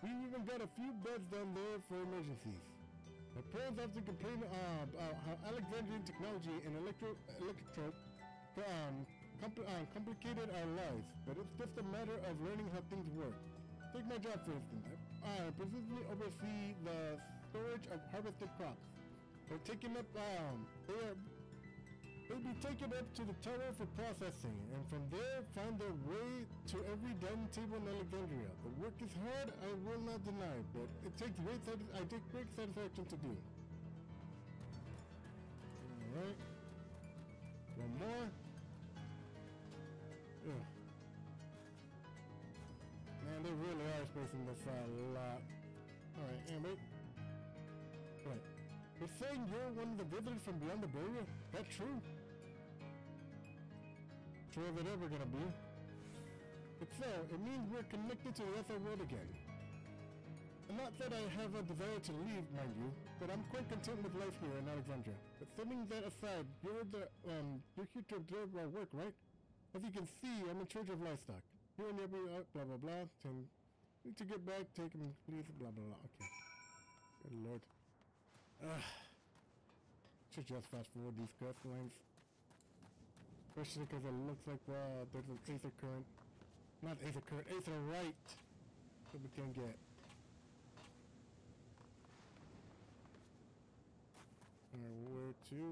We've even got a few beds down there for emergencies. My parents often complain uh, about how Alexandrian technology and electro electro um, compl uh, complicated our lives, but it's just a matter of learning how things work. Take my job for instance. I presumably oversee the storage of harvested crops. They're taken up, um, they are, they be taken up to the tower for processing, and from there find their way to every dining table in Alexandria. The work is hard, I will not deny, but it takes great I take great satisfaction to do. Alright. One more. Man, they really are spacing this out a lot. Alright, Amber. Right. You're saying you're one of the visitors from beyond the barrier? That true? True as it ever gonna be. If so, it means we're connected to the outside world again. And not that I have a desire to leave, mind you, but I'm quite content with life here in Alexandria. But setting that aside, you're the, um, you're here to observe our work, right? As you can see, I'm in charge of livestock. Here and every, uh, blah blah blah, and need to get back, take them, please, blah blah blah, okay. Good lord. Ugh. Should just fast forward these quest lines. Especially because it looks like, wow, there's an Aether Current. Not Aether Current, Aether Right! That we can get. Alright, where to?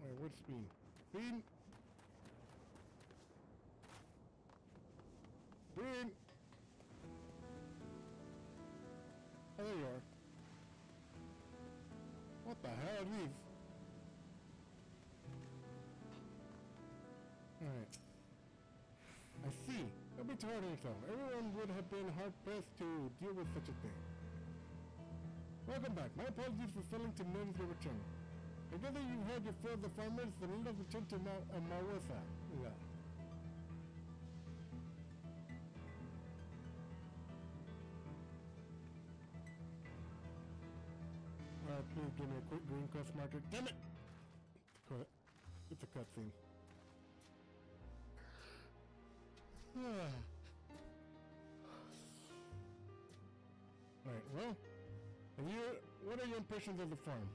Alright, where's Speed? Speed! Oh, there you are. What the hell these? Alright. I see. Be too hard yourself. Everyone would have been hard-pressed to deal with such a thing. Welcome back. My apologies for failing to notice your return. Together you had your fill of the farmers, then let us return to Ma uh, Marwesa. Yeah. Uh, please give me a quick green quest marker. Damn it! It's a cutscene. <sighs> Alright, well, and you, what are your impressions of the farm?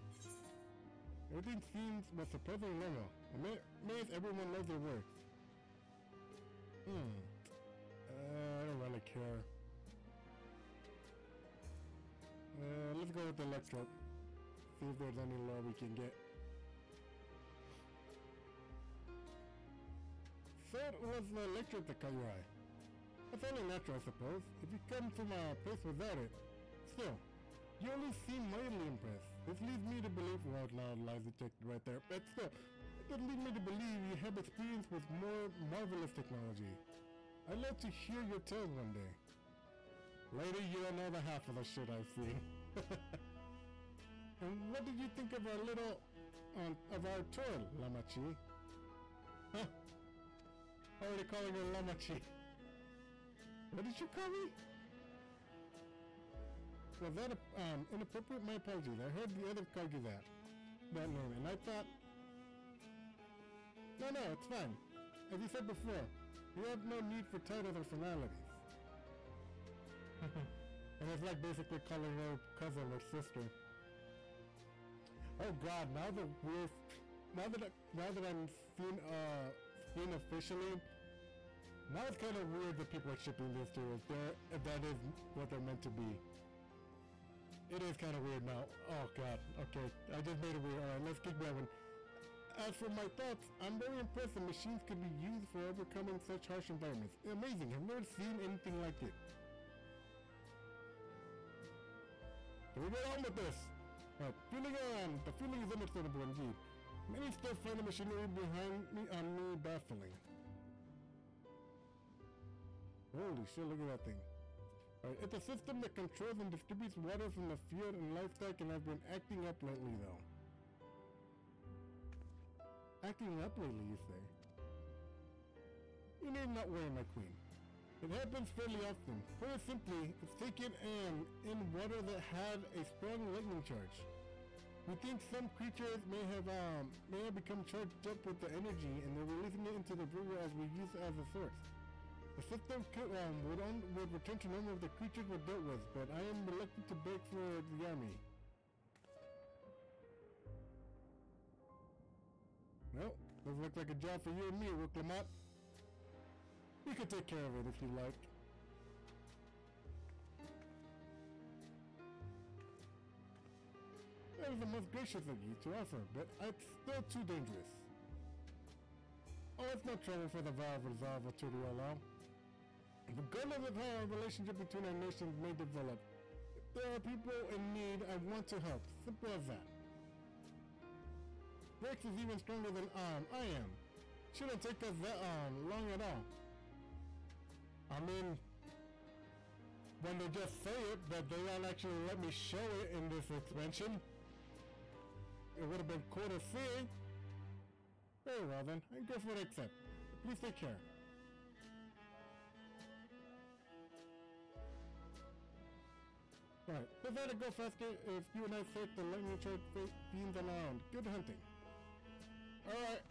Everything seems well surprisingly normal. Amazed everyone knows their work. Hmm. Uh, I don't really care. Uh, let's go with the Electro. If there's any lore we can get. It was the electric that caught your eye. That's only natural, I suppose. If you come from a place without it. Still, you only seem mildly impressed. This leads me to believe, well, now lies detected right there, but still, it does lead me to believe you have experience with more marvelous technology. I'd love to hear your tale one day. Lady, you don't know the half of the shit I've seen. <laughs> and what did you think of our little, um, of our tour, Lamaty'i? Huh? Already calling her Lamaty'i. What did you call me? Was that um, inappropriate? My apologies. I heard the other call you that. That name, and I thought... No, no, it's fine. As you said before, you have no need for titles or formalities. <laughs> and it's like basically calling her cousin or sister. Oh god, now that we're... Now that, I, now that I'm seen, uh, seen officially, now it's kind of weird that people are shipping this to us. If that is what they're meant to be. It is kind of weird now. Oh god. Okay, I just made it weird. Alright, let's keep going. As for my thoughts, I'm very impressed that machines could be used for overcoming such harsh environments. Amazing. I've never seen anything like it. Can we get on with this? Alright, feeling on. The feeling is understandable indeed. Many still find the machinery behind me on me baffling. Holy shit, look at that thing. Right, it's a system that controls and distributes water from the field and livestock and I've been acting up lately though. Acting up lately, you say? You need not worry, my queen. It happens fairly often. It simply, it's taken in, in water that had a strong lightning charge. We think some creatures may have um, may have become charged up with the energy and they're releasing it into the river as we use it as a source. The system could, um, would, on, would return to normal if the creatures were dealt with, but I am reluctant to beg for the army. Well, doesn't look like a job for you and me, Wuk Lamat. We could take care of it if you like. That is the most gracious of you to offer, but it's still too dangerous. Oh, it's no trouble for the Vow of Resolve to allow. Regardless of how our relationship between our nations may develop, if there are people in need, I want to help. Simple as that. Rex is even stronger than um, I am. Shouldn't take us that um, long at all. I mean, when they just say it, but they don't actually let me show it in this expansion, it would have been to see. Very well then, I guess what I accept. Please take care. Right, let it go faster if you and I search the lightning charge beams around. Good hunting. Alright.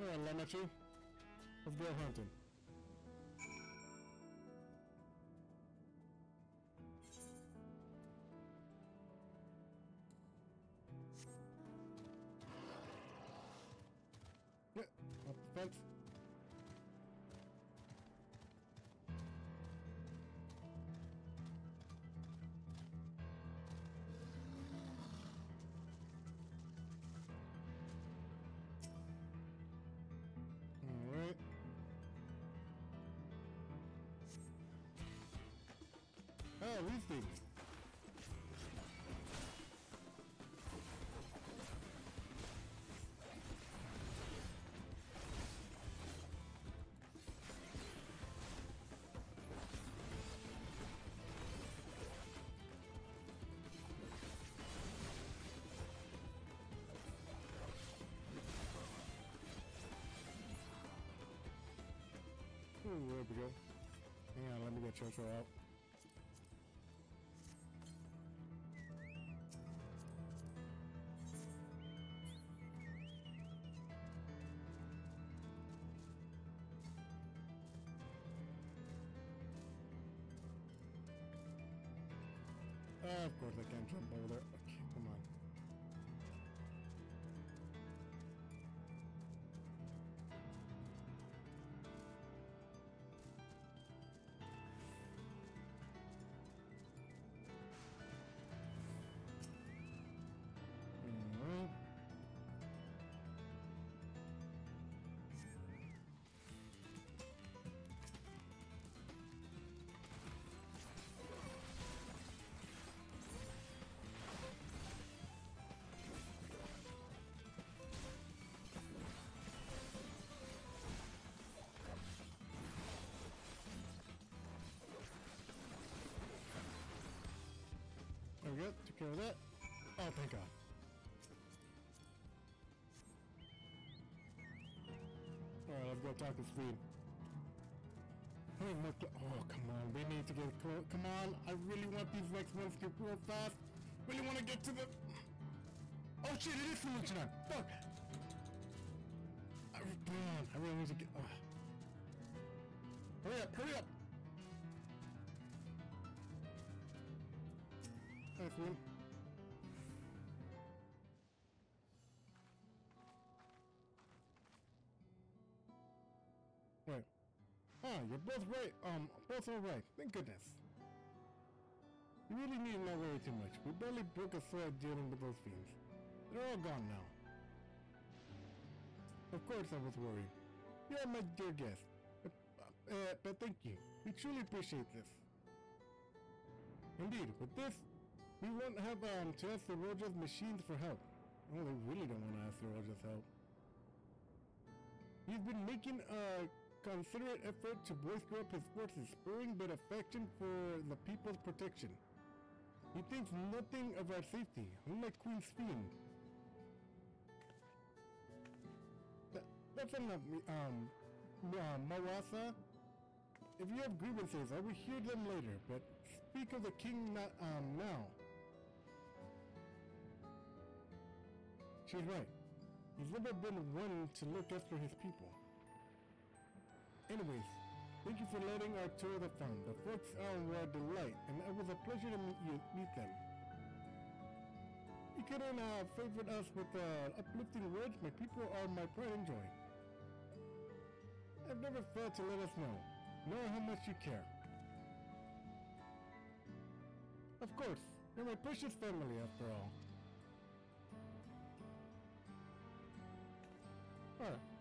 Alright, Lamaty'i. Let's go hunting. Oh. Ooh, there we go. Hang on, let me get Chocho out. Took that. Oh, thank God. Alright, let's go talk to Speed. How many Oh, come on. We need to get close. Come on. I really want these next ones to grow fast. Really want to get to the... Oh, shit. It is solution time. Fuck. I. I really need to get... Oh. Hurry up. Hurry up. Ah, you're both right. Um, both all right. Thank goodness. You really need not worry too much. We barely broke a sweat dealing with those fiends. They're all gone now. Of course I was worried. You are my dear guest. Uh, uh, but thank you. We truly appreciate this. Indeed, with this, we won't have um, to ask the Roja's machines for help. Oh, they really don't want to ask the Roja's help. He's been making a considerate effort to bolster up his forces, spurring but affection for the people's protection. He thinks nothing of our safety, unlike Queen Sphene. That, that's enough, um, uh, Mawasa. If you have grievances, I will hear them later, but speak of the king not, um, now. She's right. He's never been one to look after his people. Anyways, thank you for letting our tour of the farm. The folks are a delight, and it was a pleasure to meet you, meet them. You couldn't uh, favorite us with uh, uplifting words. My people are my pride and joy. I've never failed to let us know, know how much you care. Of course, you're my precious family after all. Alright.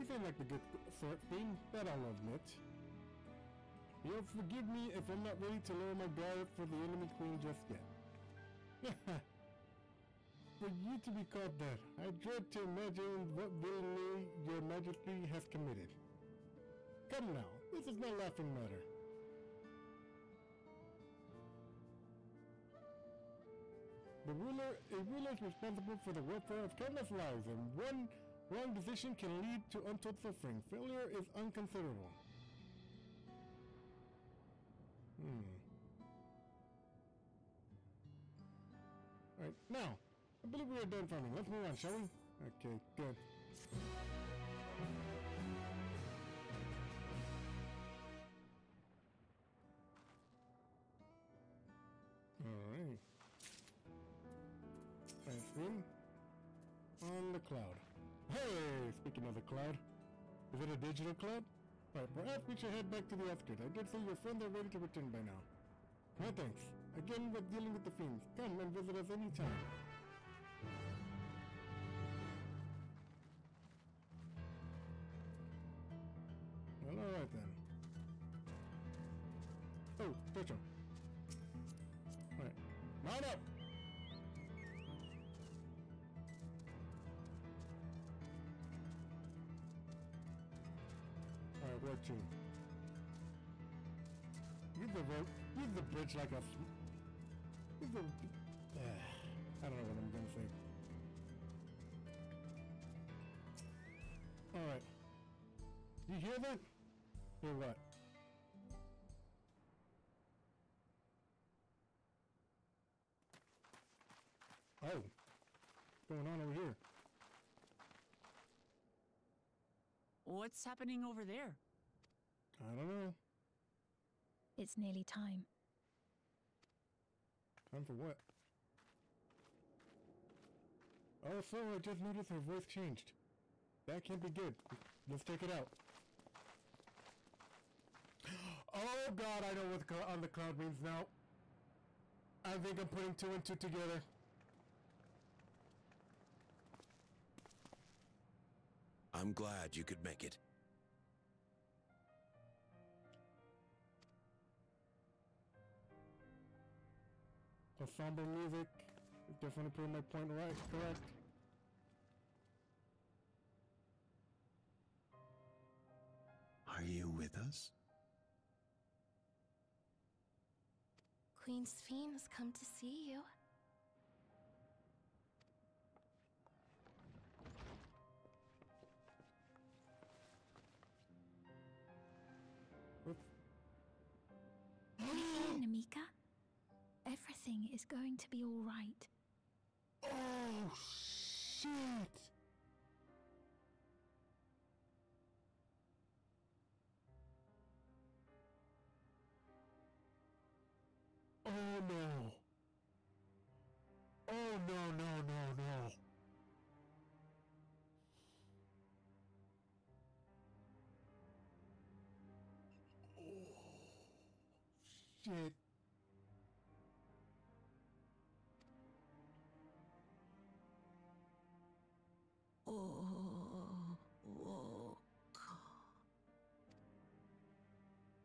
You seem like the good sort thing, that I'll admit. You'll forgive me if I'm not ready to lower my guard for the enemy queen just yet. <laughs> for you to be called that, I dread to imagine what villainy your majesty has committed. Come now, this is no laughing matter. The ruler, a ruler is responsible for the welfare of countless lives, and one wrong decision can lead to untold suffering. Failure is unconsiderable. Hmm. Alright, now, I believe we are done farming. Let's move on, shall we? Okay, good. Alright. Transferring on the cloud. Hey, speaking of the cloud, is it a digital cloud? Alright, perhaps we should head back to the outskirts. I did say your friends are ready to return by now. No thanks. Again, we're dealing with the fiends. Come and visit us anytime. 15th. Use the rope, use the bridge like a, use the, uh, <sighs> I don't know what I'm gonna say. Alright. You hear that? Hear what? Oh. What's going on over here? What's happening over there? I don't know. It's nearly time. Time for what? Oh, so I just noticed her voice changed. That can't be good. Let's take it out. <gasps> Oh god, I know what the on the cloud means now. I think I'm putting two and two together. I'm glad you could make it. Ensemble music. Definitely putting my point right, correct. Are you with us? Queen Sphene has come to see you. Hey, Namikka. Everything is going to be all right. Oh, shit! Oh no! Oh no, no, no, no! Oh, Shit. Oh.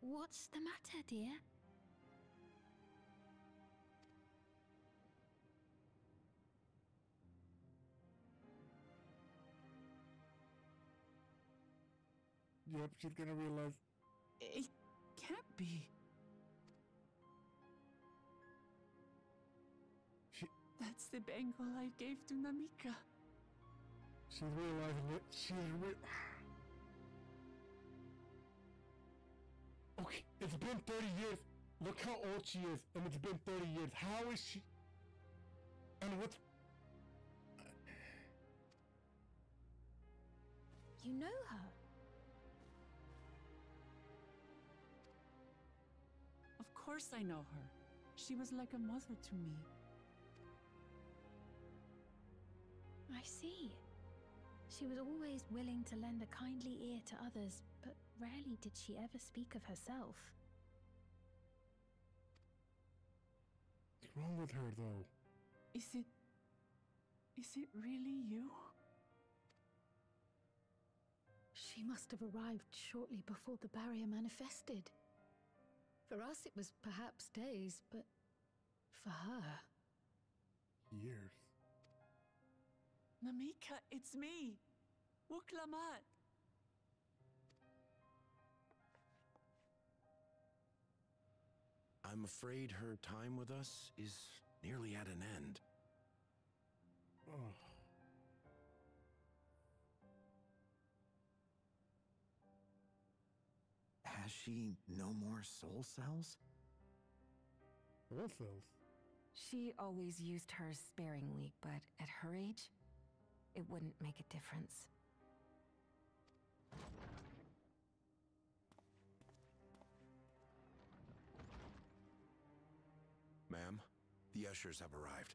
What's the matter, dear? Yep, she's gonna realize. It can't be. She. That's the bangle I gave to Namikka. She's realizing it. She's re. <sighs> Okay, it's been 30 years. Look how old she is, and it's been 30 years. How is she? And what's. You know her? Of course I know her. She was like a mother to me. I see. She was always willing to lend a kindly ear to others, but rarely did she ever speak of herself. What's wrong with her, though? Is it. Is it really you? She must have arrived shortly before the barrier manifested. For us, it was perhaps days, but for her. Years. Namikka, it's me! Wuk Lamat! I'm afraid her time with us is nearly at an end. Oh. Has she no more soul cells? Soul cells? She always used hers sparingly, but at her age, it wouldn't make a difference. Ma'am, the ushers have arrived.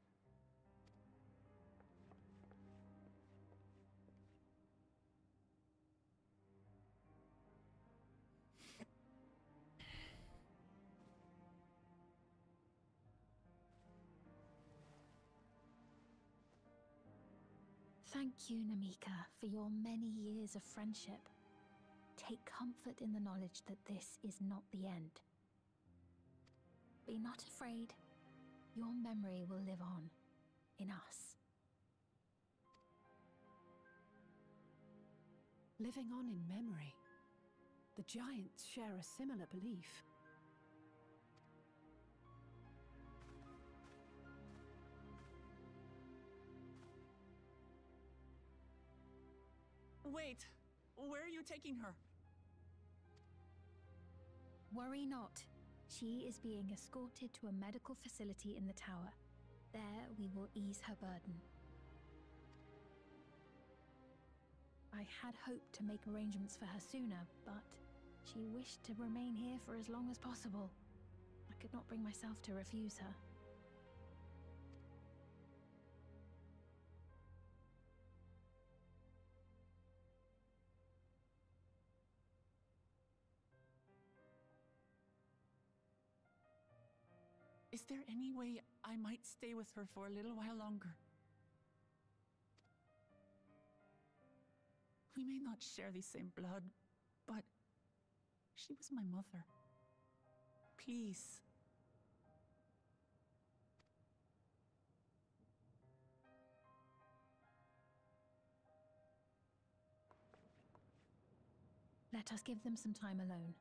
Thank you, Namikka, for your many years of friendship. Take comfort in the knowledge that this is not the end. Be not afraid. Your memory will live on. In us. Living on in memory. The giants share a similar belief. Wait! Where are you taking her? Worry not. She is being escorted to a medical facility in the tower. There we will ease her burden. I had hoped to make arrangements for her sooner, but she wished to remain here for as long as possible. I could not bring myself to refuse her. There any way I might stay with her for a little while longer? We may not share the same blood, but she was my mother. Please. Let us give them some time alone.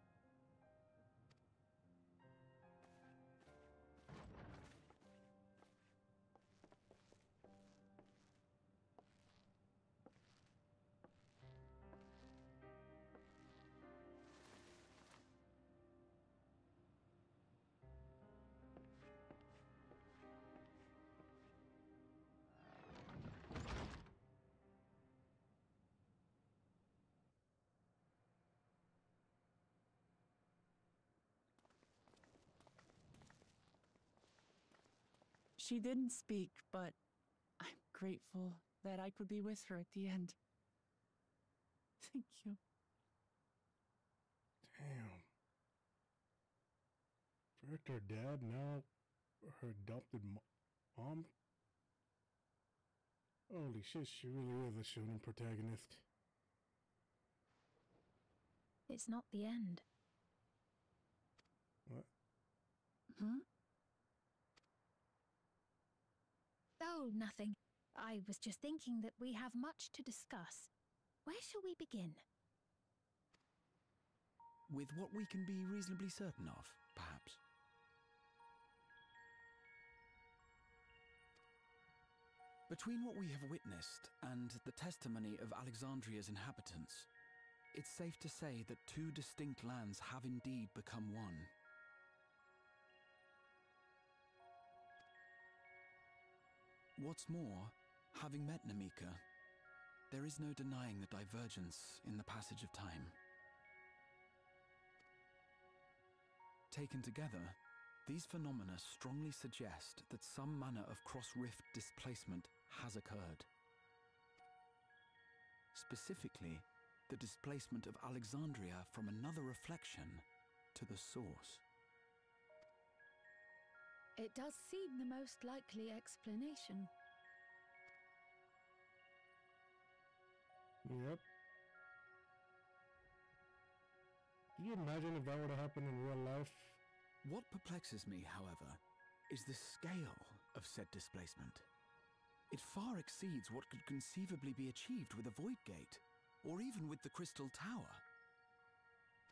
She didn't speak, but I'm grateful that I could be with her at the end. Thank you. Damn. First her dad, now her adopted mom. Holy shit, she really is a shonen protagonist. It's not the end. What? Hmm? Oh, nothing. I was just thinking that we have much to discuss. Where shall we begin? With what we can be reasonably certain of, perhaps. Between what we have witnessed and the testimony of Alexandria's inhabitants, it's safe to say that two distinct lands have indeed become one. What's more, having met Namikka, there is no denying the divergence in the passage of time. Taken together, these phenomena strongly suggest that some manner of cross-rift displacement has occurred. Specifically, the displacement of Alexandria from another reflection to the source. It does seem the most likely explanation. Yep. Can you imagine if that were to happen in real life? What perplexes me, however, is the scale of said displacement. It far exceeds what could conceivably be achieved with a Void Gate, or even with the Crystal Tower.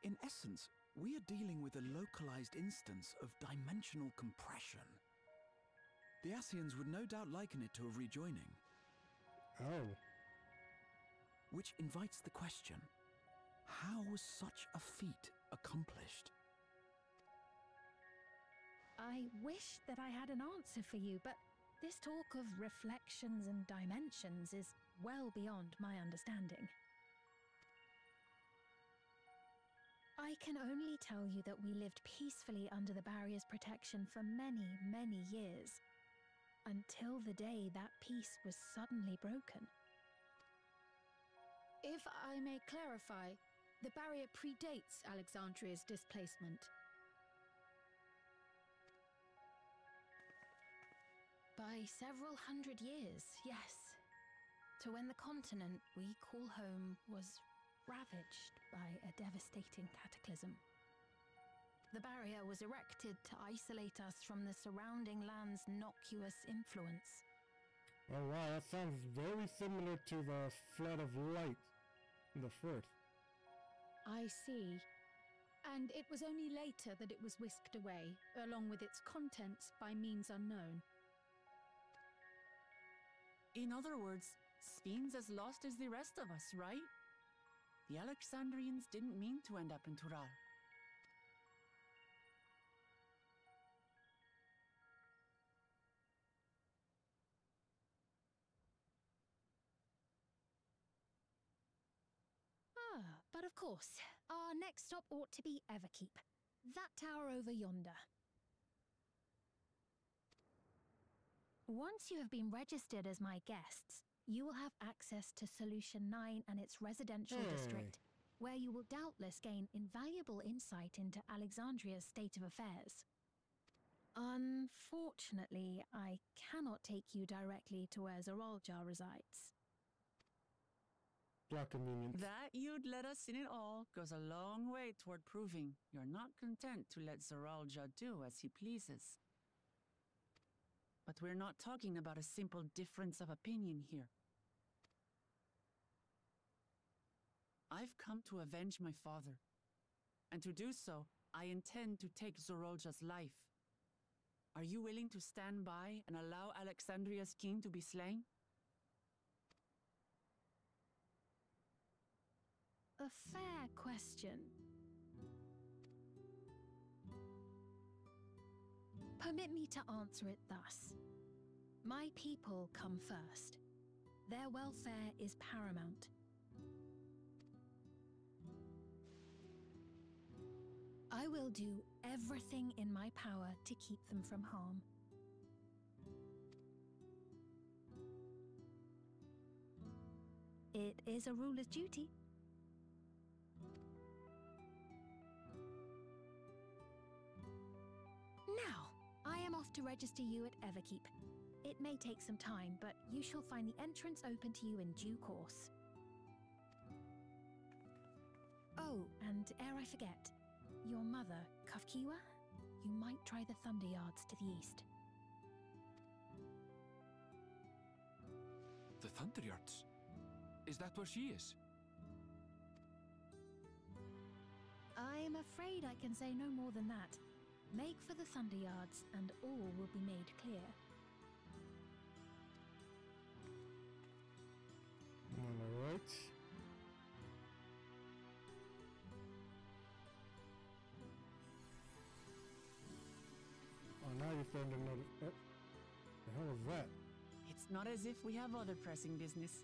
In essence, we are dealing with a localized instance of dimensional compression. The Ascians would no doubt liken it to a rejoining. Oh. Which invites the question how was such a feat accomplished? I wish that I had an answer for you, but this talk of reflections and dimensions is well beyond my understanding. I can only tell you that we lived peacefully under the barrier's protection for many, many years. Until the day that peace was suddenly broken. If I may clarify, the barrier predates Alexandria's displacement. By several hundred years, yes. To when the continent we call home was ravaged by a devastating cataclysm. The barrier was erected to isolate us from the surrounding land's noxious influence. Oh wow, that sounds very similar to the flood of light in the first. I see. And it was only later that it was whisked away, along with its contents, by means unknown. In other words, Sphene's as lost as the rest of us, right? The Alexandrians didn't mean to end up in Tural. Ah, but of course, our next stop ought to be Everkeep. That tower over yonder. Once you have been registered as my guests, you will have access to Solution 9 and its residential Hey. district, where you will doubtless gain invaluable insight into Alexandria's state of affairs. Unfortunately, I cannot take you directly to where Zoraal Ja resides. Block convenience. That you'd let us in it all goes a long way toward proving you're not content to let Zoraal Ja do as he pleases. But we're not talking about a simple difference of opinion here. I've come to avenge my father. And to do so, I intend to take Zoraal Ja's life. Are you willing to stand by and allow Alexandria's king to be slain? A fair question. Permit me to answer it thus. My people come first. Their welfare is paramount. I will do everything in my power to keep them from harm. It is a ruler's duty. Now, I am off to register you at Everkeep. It may take some time, but you shall find the entrance open to you in due course. Oh, and ere I forget, your mother, Kafkiwa? You might try the Thunder Yards to the east. The Thunderyards? Is that where she is? I'm afraid I can say no more than that. Make for the Thunder Yards, and all will be made clear. Alright. Now you're starting to notice. Oh, the hell is that? It's not as if we have other pressing business.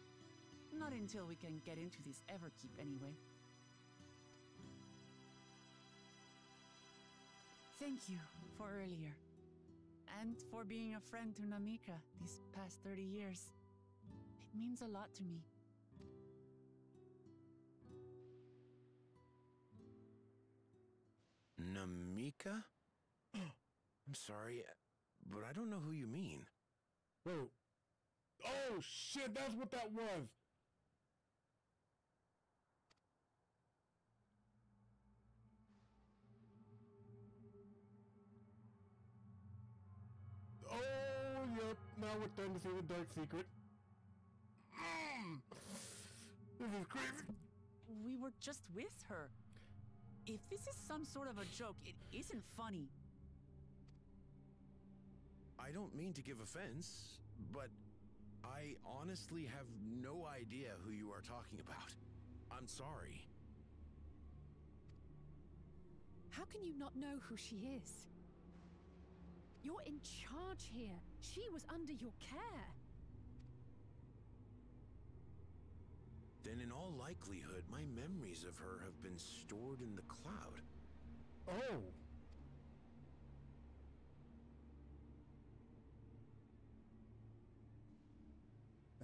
Not until we can get into this Everkeep, anyway. Thank you for earlier. And for being a friend to Namikka these past 30 years. It means a lot to me. Namikka? <gasps> I'm sorry, but I don't know who you mean. Whoa. Oh, shit, that's what that was! Oh, yep. Now we're starting to see the dark secret. Mm. This is crazy. We were just with her. If this is some sort of a joke, it isn't funny. I don't mean to give offense, but I honestly have no idea who you are talking about. I'm sorry. How can you not know who she is? You're in charge here. She was under your care. Then in all likelihood, my memories of her have been stored in the cloud. Oh.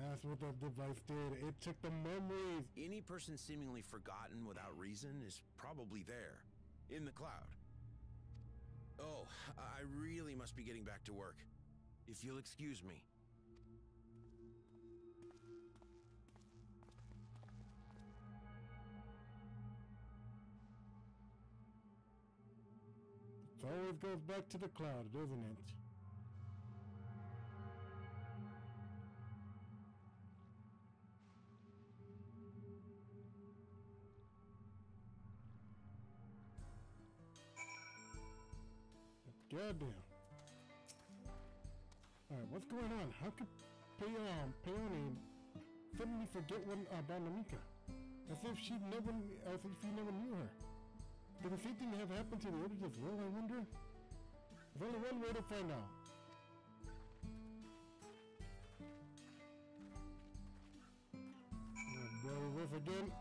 That's what that device did. It took the memories. Any person seemingly forgotten without reason is probably there, in the cloud. Oh, I really must be getting back to work. If you'll excuse me. It always goes back to the cloud, doesn't it? Goddamn. Alright, what's going on? How could Peon, Peony suddenly forget one about Namikka? As if she never, as if he never knew her. Did the same thing have happened to the others as well, I wonder? There's only one way to find out. Oh, boy, this again.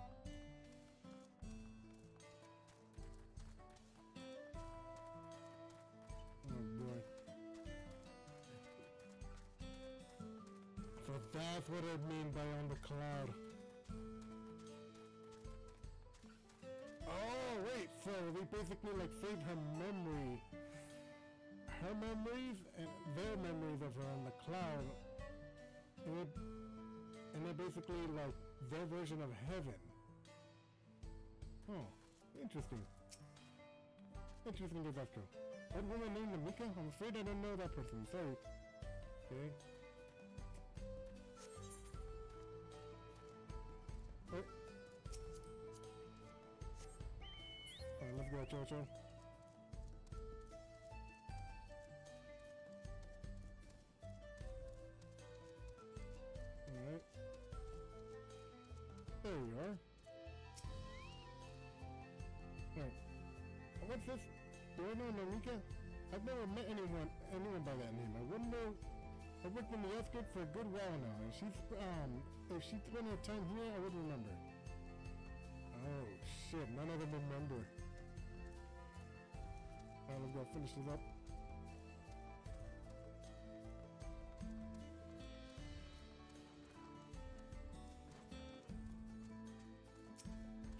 That's what I mean by on the cloud. Oh wait, so they basically like saved her memory. Her memories and their memories of her on the cloud. And it, and they're basically like their version of heaven. Oh, interesting. Interesting true. What woman named Namikka? I'm afraid I don't know that person. Sorry. Okay. Let's go. Alright. There we are. Right. What's this? Do I know Namikka? I've never met anyone anyone by that name. I wouldn't know I've worked in the outskirts for a good while now, and she's um if she spent her time here I would remember. Oh shit, none of them remember. Alright, let's go finish this up.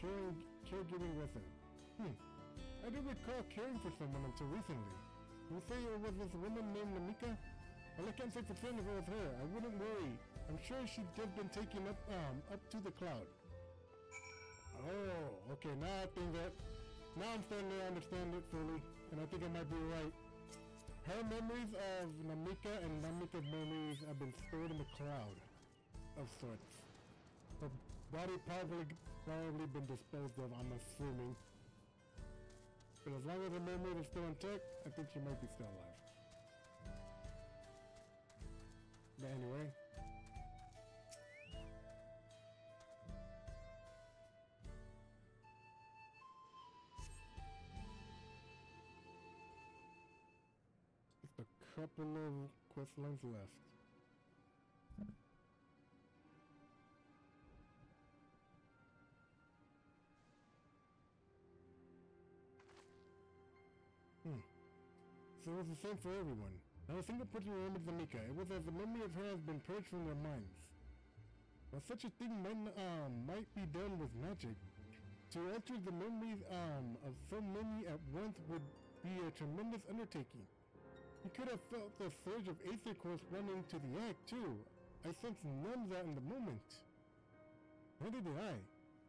Caring, caregiving with her. Hmm. I don't recall caring for someone until recently. You say it was this woman named Namikka? Well, I can't say for certain if it was her. I wouldn't worry. I'm sure she's just been taken up, um, up to the cloud. Oh, okay, now I think that, now I'm starting to understand it fully, and I think I might be right. Her memories of Namikka and Namikka's memories have been stored in the cloud, of sorts. Her body probably, probably been disposed of, I'm assuming. But as long as her memory is still intact, I think she might be still alive. But anyway. Couple of quest lines left. Hmm. So it's the same for everyone. Now, a single person remembers Namikka. It was as the memory of her has been purged from their minds. While such a thing might, um, might be done with magic, to alter the memories um, of so many at once would be a tremendous undertaking. You could have felt the surge of Aether corresponding to the act, too. I sensed none of that in the moment. Neither did I.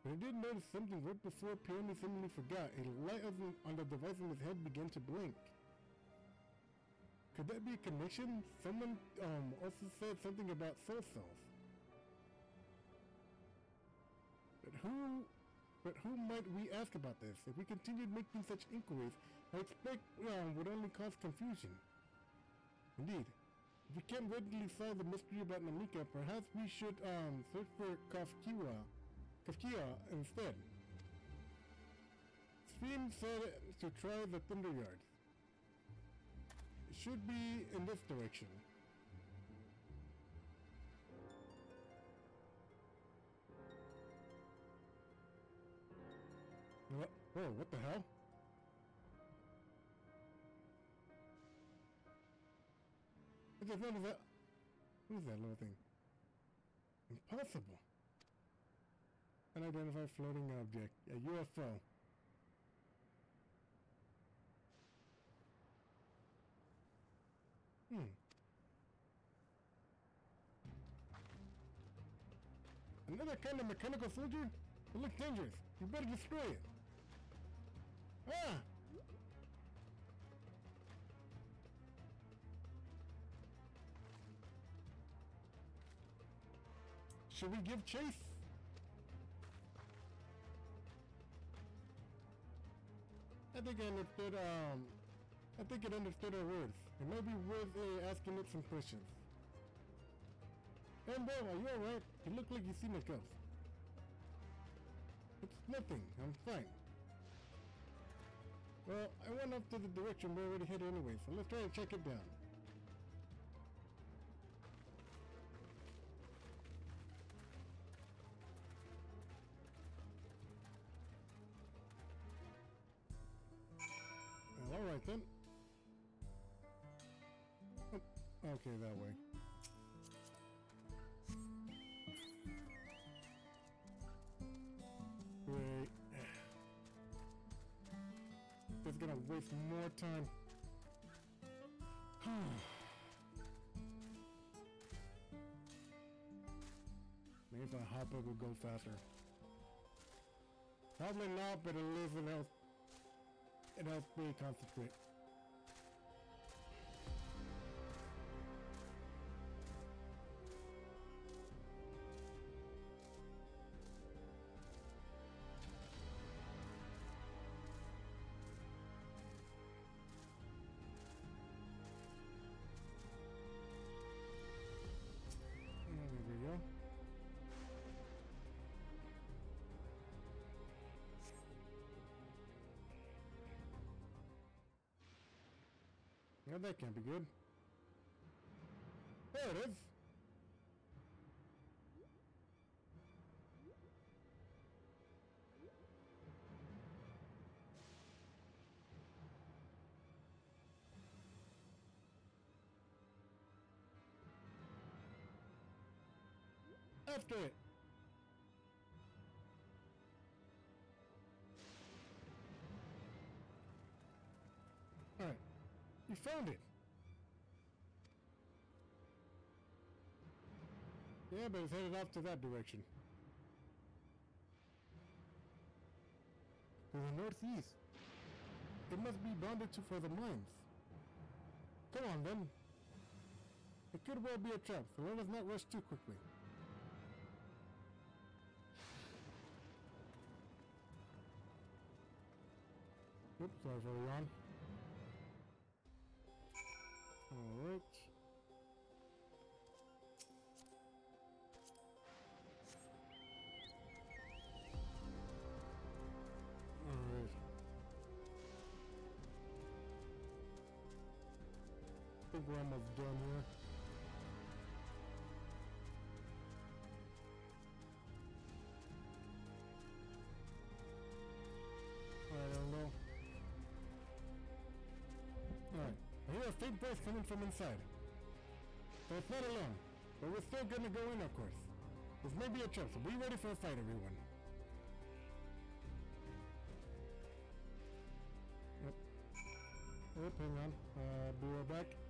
But I did notice something right before Peony seemingly forgot. A light on the device in his head began to blink. Could that be a connection? Someone um, also said something about soul cells. But who, but who might we ask about this? If we continued making such inquiries, I expect um, would only cause confusion. Indeed, if we can't readily solve the mystery about Namikka, perhaps we should um, search for Kafkiwa, Kafkia instead. Sphene said to try the Thunder Yard It should be in this direction. Whoa, what the hell? I just noticed that. What is that little thing? Impossible. Unidentified floating object. A UFO. Hmm. Another kind of mechanical soldier? It looks dangerous. You better destroy it. Ah! Should we give chase? I think I understood, um, I think it understood our words. It may be worth uh, asking it some questions. Hey, bro, are you alright? You look like you've seen a ghost. It's nothing. I'm fine. Well, I went up to the direction we're already headed anyway, so let's try to check it down. Well, alright then. Okay, that way. Great. Just gonna waste more time. Maybe if I hop up would go faster. Probably not, but at least it helps. It helps me concentrate. That can't be good. There it is. After it. You found it. Yeah, but it's headed off to that direction. To the northeast. It must be bounded to for the mines. Come on then. It could well be a trap, so let us not rush too quickly. Oops, sorry for the yawn. Alright. Alright. I think we're almost done here. Faint voice coming from inside. So it's not alone. But we're still gonna go in, of course. This may be a trap, so be ready for a fight, everyone. Yep. Yep, hang on. Uh, be right back.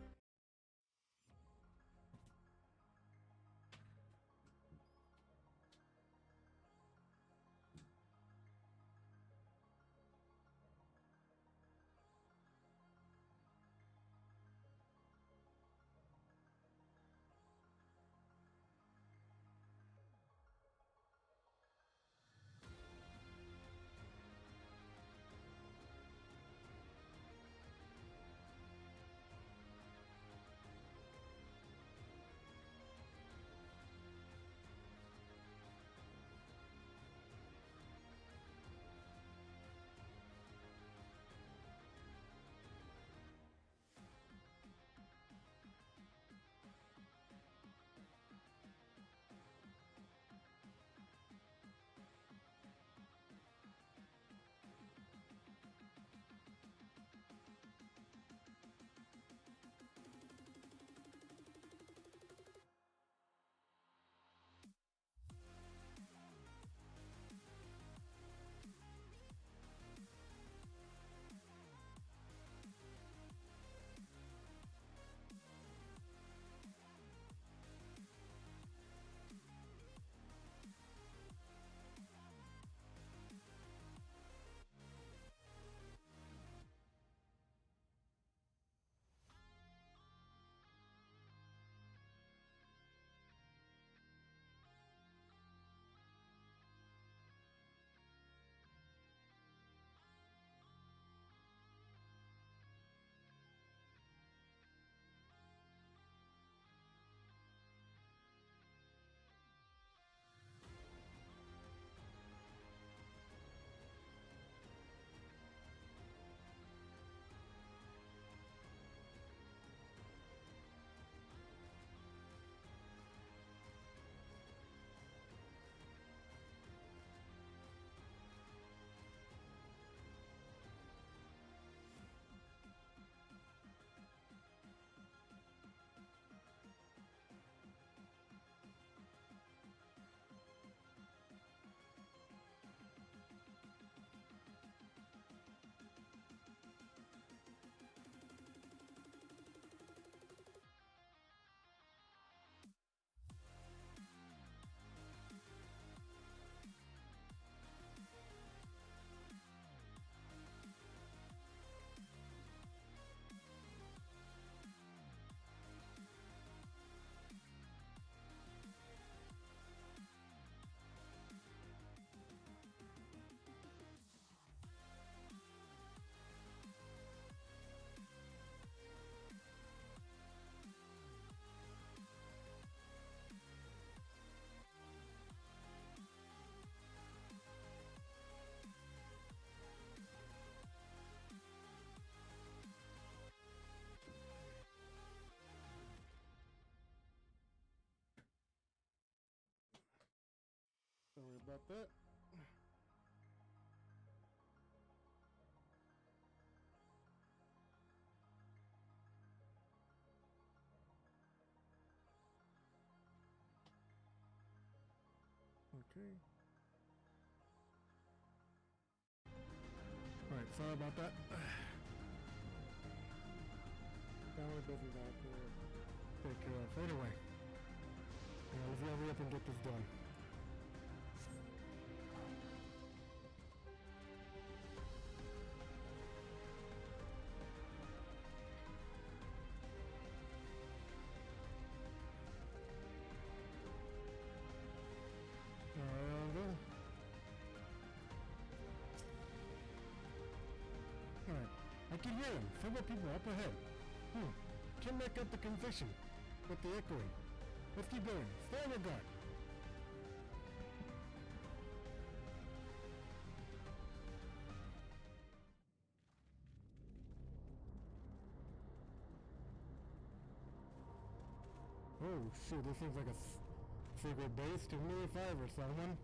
Sorry about that. Okay. Alright, sorry about that. Family business out there. Take care of. Anyway. Yeah, let's hurry up and get this done. Can hear him. Several people up ahead. Hmm, can't make out the conviction with the echoing. Let's keep going. Stay guard. Oh shoot, this seems like a secret base to me if I ever saw one.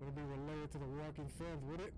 Would it be related to the Walking Sands, would it?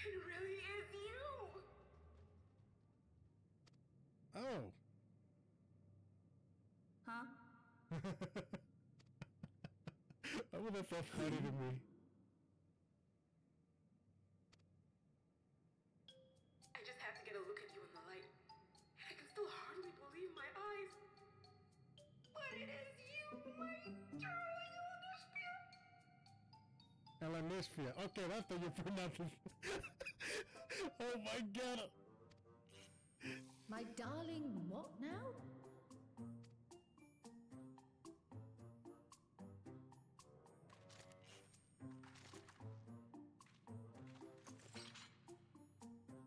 It really is you! oh. Huh? <laughs> oh, that's so funny to me. I just have to get a look at you in the light. And I can still hardly believe my eyes. But it is you, my darling! Elenispia. Okay, that's how <laughs> you pronounce it. Oh my god. My darling, what now?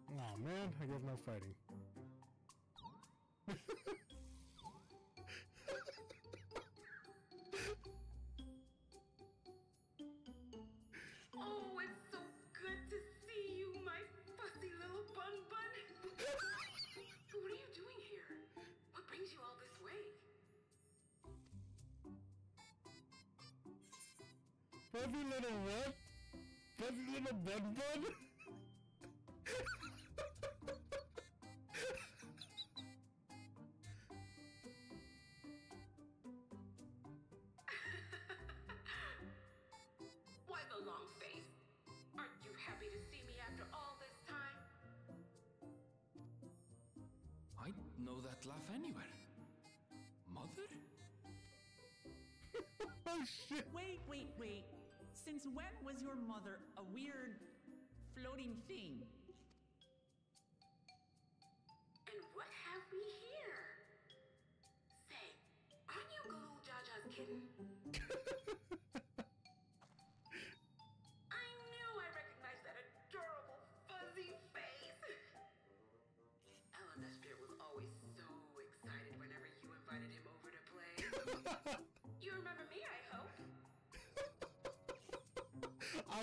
Oh man, I guess no fighting. Fuzzy little what? Fuzzy little bun bun? Why the long face? Aren't you happy to see me after all this time? I know that laugh anywhere. Mother? <laughs> oh shit! Wait, wait, wait. Since when was your mother a weird floating thing?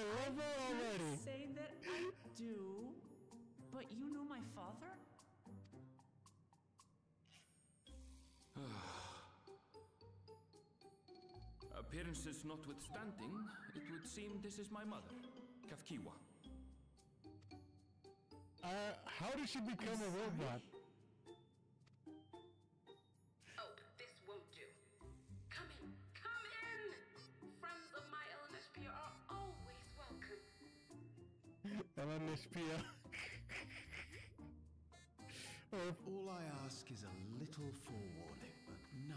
I love her already. Say that I do, but you know my father? <sighs> Appearances notwithstanding, it would seem this is my mother, Kafkiwa. Uh, how did she become a robot? I'm an SPR. All I ask is a little forewarning, but no.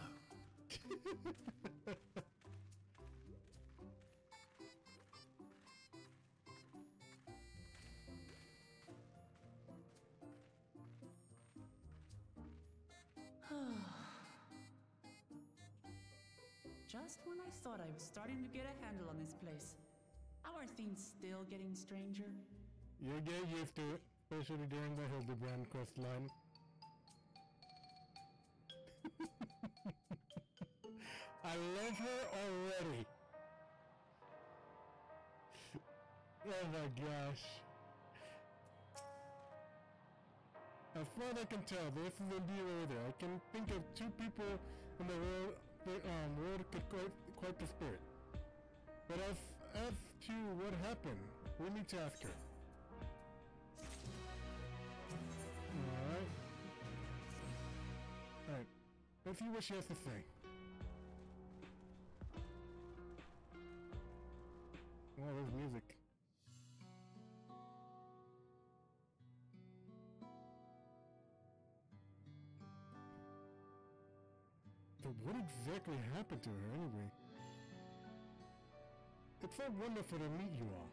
<sighs> Just when I thought I was starting to get a handle on this place, our are things still getting stranger? You'll get used to especially during the Hildebrand quest line. <laughs> I love her already. <laughs> Oh my gosh. As far as I can tell, this is a deal over there. I can think of two people in the world the um, world could quite, quite the spirit. But as, as to what happened, we need to ask her. See what she has to say. Oh, there's music. So what exactly happened to her anyway? It's so wonderful to meet you all.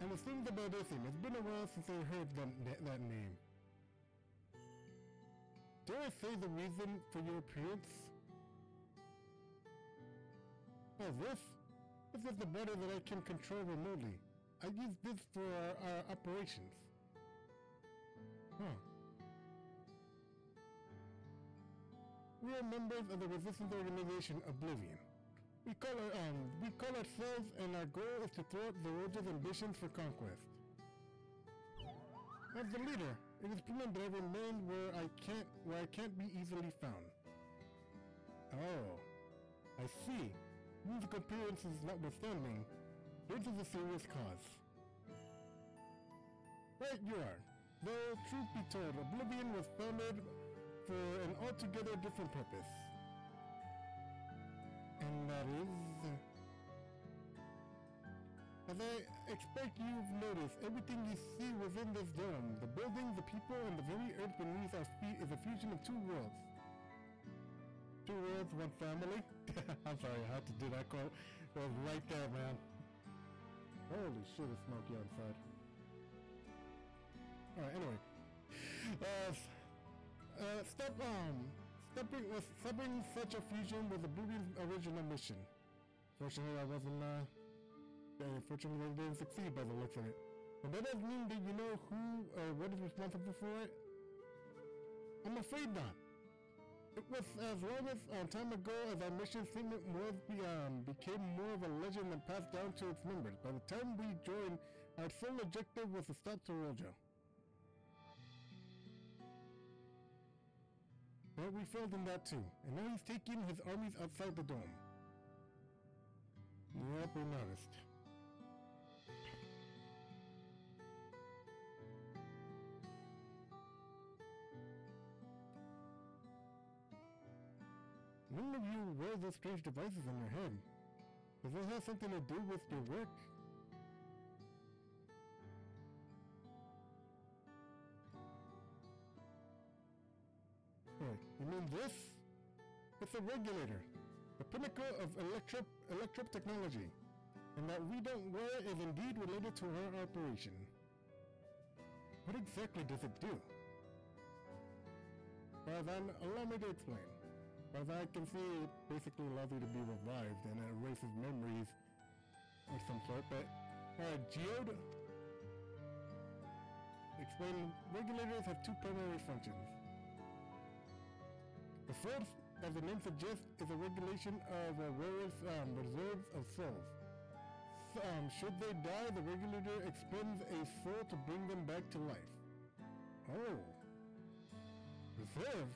And the thing about this it's been a while since I heard that, that name. Dare I say the reason for your appearance? Oh, this? This is the body that I can control remotely. I use this for our, our operations. Huh. We are members of the resistance organization Oblivion. We call our, um we call ourselves and our goal is to thwart the Roja's ambitions for conquest. As the leader, it is prudent that I remain where I can't where I can't be easily found. Oh. I see. Musical appearances notwithstanding, this is a serious cause. Right you are. Though truth be told, Oblivion was founded for an altogether different purpose. And that is... As I expect you've noticed, everything you see within this dome, the buildings, the people, and the very earth beneath our feet is a fusion of two worlds. Two worlds, one family? <laughs> I'm sorry, I had to do that quote. It was right there, man. Holy shit, it's smoky outside. Alright, anyway. Uh, uh, step, um, stepping, uh, stepping such a fusion was the Bluebeam's original mission. Fortunately, I wasn't, uh, unfortunately, I didn't succeed by the looks of it. But that doesn't mean that you know who or what is responsible for it? I'm afraid not. It was as long as uh, time ago as our mission statement was be, um, became more of a legend and passed down to its members. By the time we joined, our sole objective was to stop Zoraal Ja. But we failed in that too, and now he's taking his armies outside the dome. Yep, we noticed. None of you wear those strange devices on your head. Does this have something to do with your work? Wait, you mean this? It's a regulator. The pinnacle of electro electric technology. And that we don't wear is indeed related to our operation. What exactly does it do? Well then, allow me to explain. As I can see, it basically allows you to be revived and it erases memories or some sort, but... Alright, Geode... Explain, regulators have two primary functions. The first, as the name suggests, is a regulation of a wearer's um, reserves of souls. So, um, should they die, the regulator expends a soul to bring them back to life. Oh. Reserve?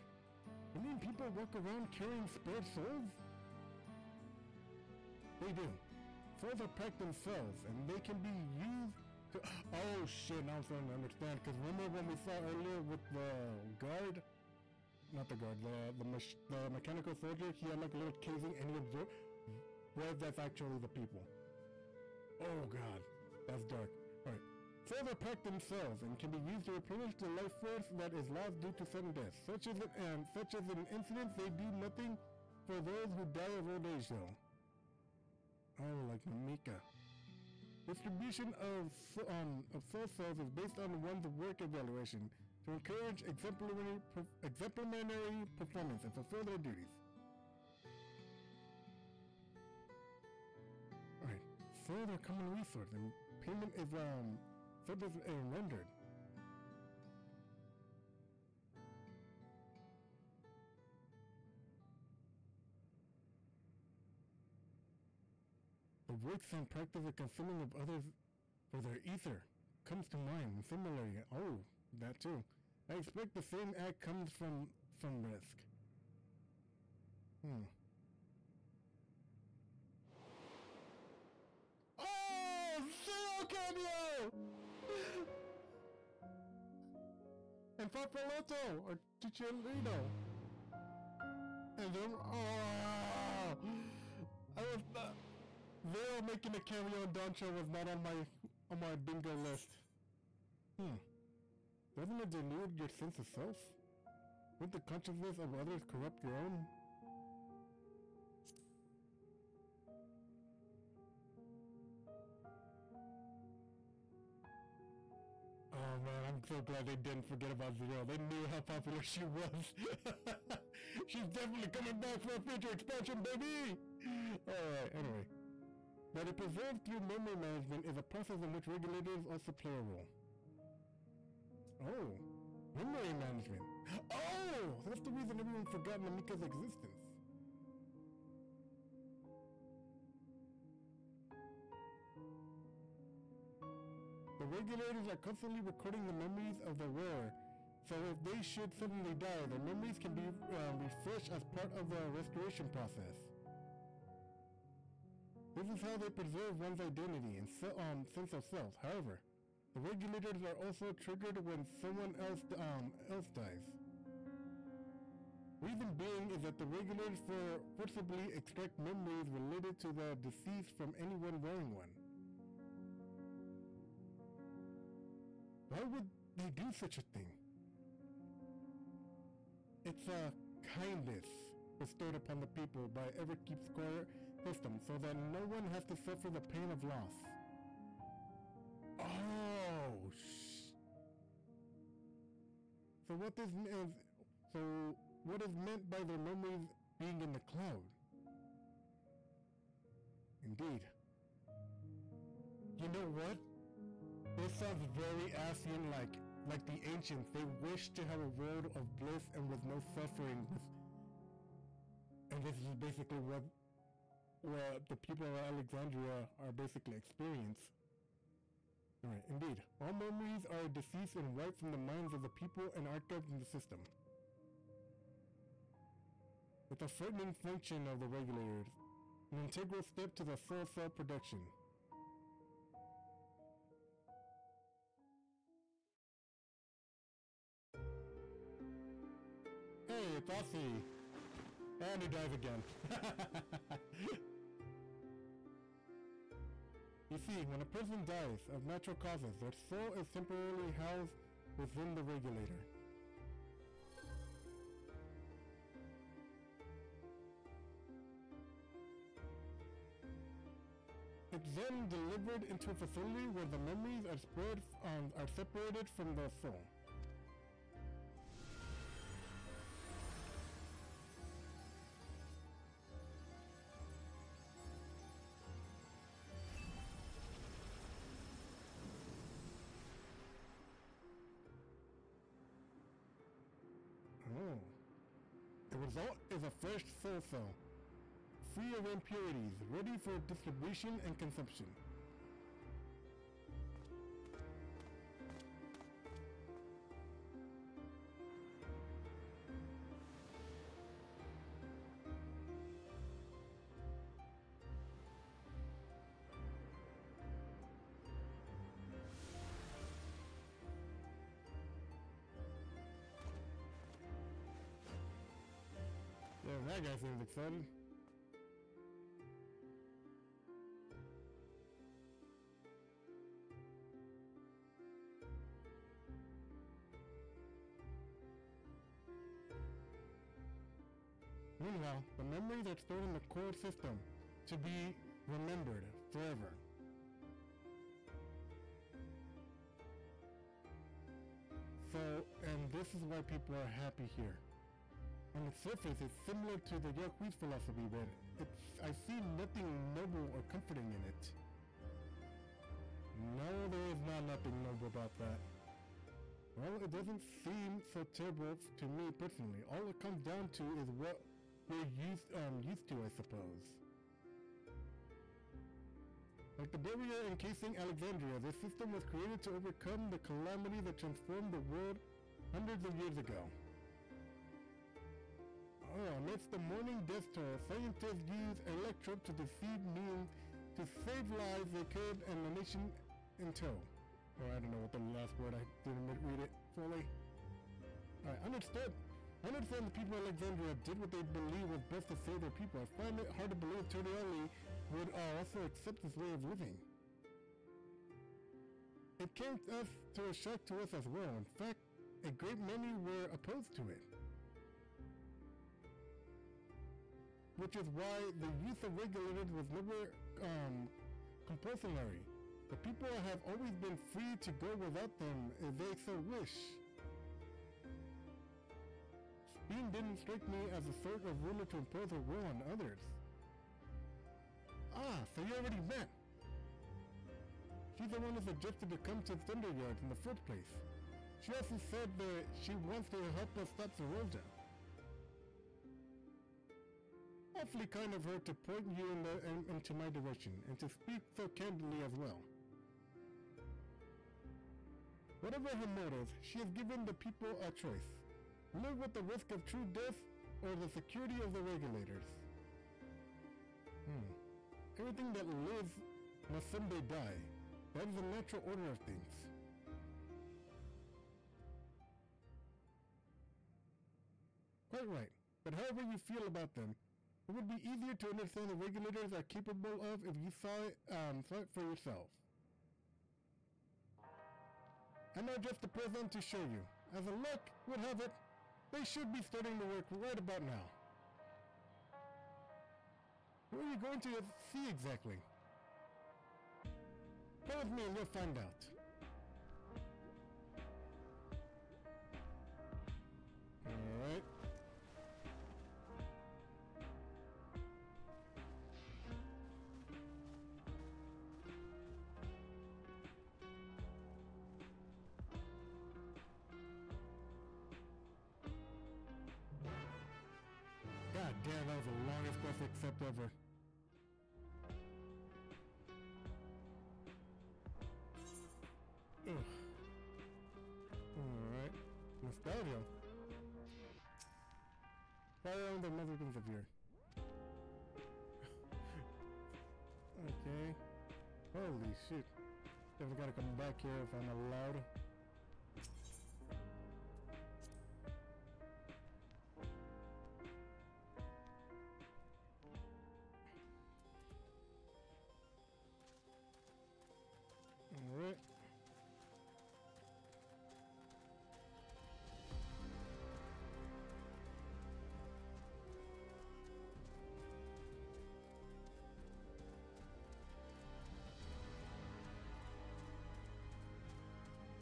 You mean people walk around carrying spare souls? They do. Souls are packed themselves, and they can be used to... <gasps> Oh shit, now I'm starting to understand, because remember when we saw earlier with the guard? Not the guard, the, the, mach the mechanical soldier, he had like a little casing and he absorbed... Well, that's actually the people. Oh god, that's dark. Silver pack themselves and can be used to replenish the life force that is lost due to sudden death. Such as, an, such as an incident, they do nothing for those who die of old age though. Oh, like Mika. Distribution of, um, of soul cells is based on one's work evaluation to encourage exemplary, exemplary performance and fulfill their duties. Alright, further common resource and payment is um, is rendered. The works and practice of consuming of others for their ether comes to mind. Similarly, oh, that too. I expect the same act comes from from risk. Hmm. Oh, Zero cameo! And Papaloto or Chicharito. And then, oh, I was not. Zero making a cameo in Doncho was not on my on my bingo list. Hmm. Doesn't it delude your sense of self? Would the consciousness of others corrupt your own? Oh man, I'm so glad they didn't forget about Zero. They knew how popular she was. <laughs> She's definitely coming back for a future expansion, baby! Alright, anyway. That it preserved through memory management is a process in which regulators also play a role. Oh, memory management. Oh, that's the reason everyone forgot Namikka's existence. Regulators are constantly recording the memories of the wearer, so if they should suddenly die, their memories can be uh, refreshed as part of the restoration process. This is how they preserve one's identity and se um, sense of self. However, the regulators are also triggered when someone else um, else dies. Reason being is that the regulators for forcibly extract memories related to the deceased from anyone wearing one. Why would they do such a thing? It's a kindness bestowed upon the people by Everkeep Square system so that no one has to suffer the pain of loss. Oh, sh- So what this is, so what is meant by their memories being in the cloud? Indeed. You know what? This sounds very Ascian-like, like the ancients. They wished to have a world of bliss and with no suffering. And this is basically what what the people of Alexandria are basically experience. Alright, indeed. All memories are deceased and wiped from the minds of the people and archived in the system. With a frightening function of the regulators, an integral step to the soul cell production. Hey, Aussie! And he dies again. <laughs> you see, when a person dies of natural causes, their soul is temporarily housed within the regulator. It's then delivered into a facility where the memories are spread um, are separated from the soul. Result is a fresh soul cell, free of impurities, ready for distribution and consumption. Meanwhile, the memories are stored in the core system to be remembered forever. So, and this is why people are happy here. On the surface, it's similar to the Yakui's philosophy, but it's, I see nothing noble or comforting in it. No, there is not nothing noble about that. Well, it doesn't seem so terrible to me personally. All it comes down to is what we're used um used to, I suppose. Like the barrier encasing Alexandria, this system was created to overcome the calamity that transformed the world hundreds of years ago. Oh, amidst the morning death toll, scientists use Electro to deceive means to save lives they could and the nation in tow. Oh, I don't know what the last word, I didn't read it fully. I understood. I understand the people of Alexandria did what they believed was best to save their people. I find it hard to believe Torrielli would uh, also accept this way of living. It came as to a shock to us as well. In fact, a great many were opposed to it. Which is why the use are regulated with never um, compulsory. The people have always been free to go without them if they so wish. Bean didn't strike me as a sort of ruler to impose a will on others. Ah, so you already met. She's the one who suggested to come to Thunderyard in the first place. She also said that she wants to help us stop Zoraal Ja. Awfully kind of her to point you in the, in, into my direction, and to speak so candidly as well. Whatever her motive, she has given the people a choice. Live with the risk of true death, or the security of the regulators. Hmm. Everything that lives must someday die. That is the natural order of things. Quite right. But however you feel about them, it would be easier to understand the regulators are capable of if you saw it, um, saw it for yourself. And now just the present to show you. As a luck would have it, they should be starting to work right about now. Where are you going to see exactly? Come with me and you'll find out. The longest quest except ever. Alright. Nostalgia. Fire on the mother things up here. <laughs> okay. Holy shit. Definitely gotta come back here if I'm allowed. Alright.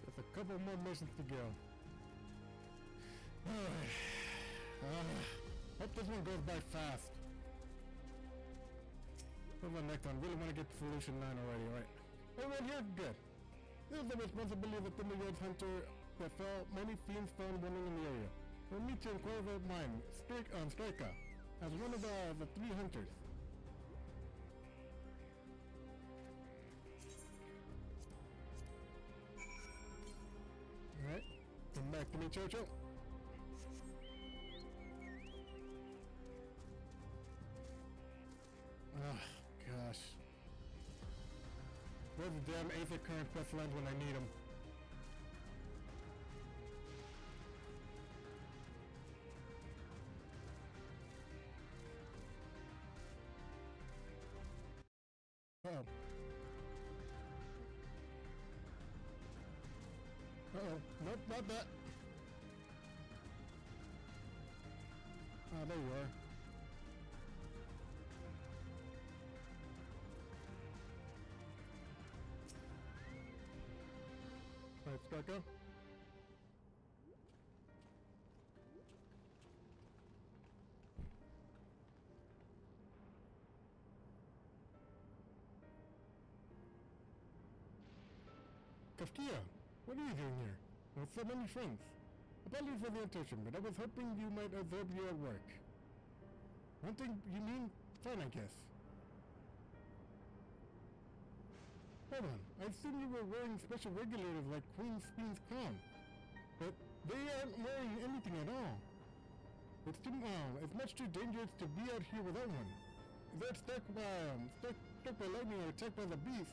Just a couple more missions to go. Ah, hope this one goes by fast. What's the next one? Really want to get to Solution 9 already, right? Everyone here? Good. This is the responsibility of the Thunderyard's hunter that fell many fiends found wandering in the area. We'll meet you in Corvo Mine, Strike on uh, Strika, as one of the, the three hunters. Alright, come back to me, Chocho. Where's the damn Aether Current lines when I need them? Sparko. Kafkia, what are you doing here? With so many friends. Apologies for the intrusion, but I was hoping you might observe you at work. One thing you mean? Fine, I guess. Hold on, I assume you were wearing special regulators like Queen Queen's crown. But they aren't wearing anything at all. It's too, um, it's much too dangerous to be out here without one. They're struck by, um, struck, struck by lightning or attacked by the beast,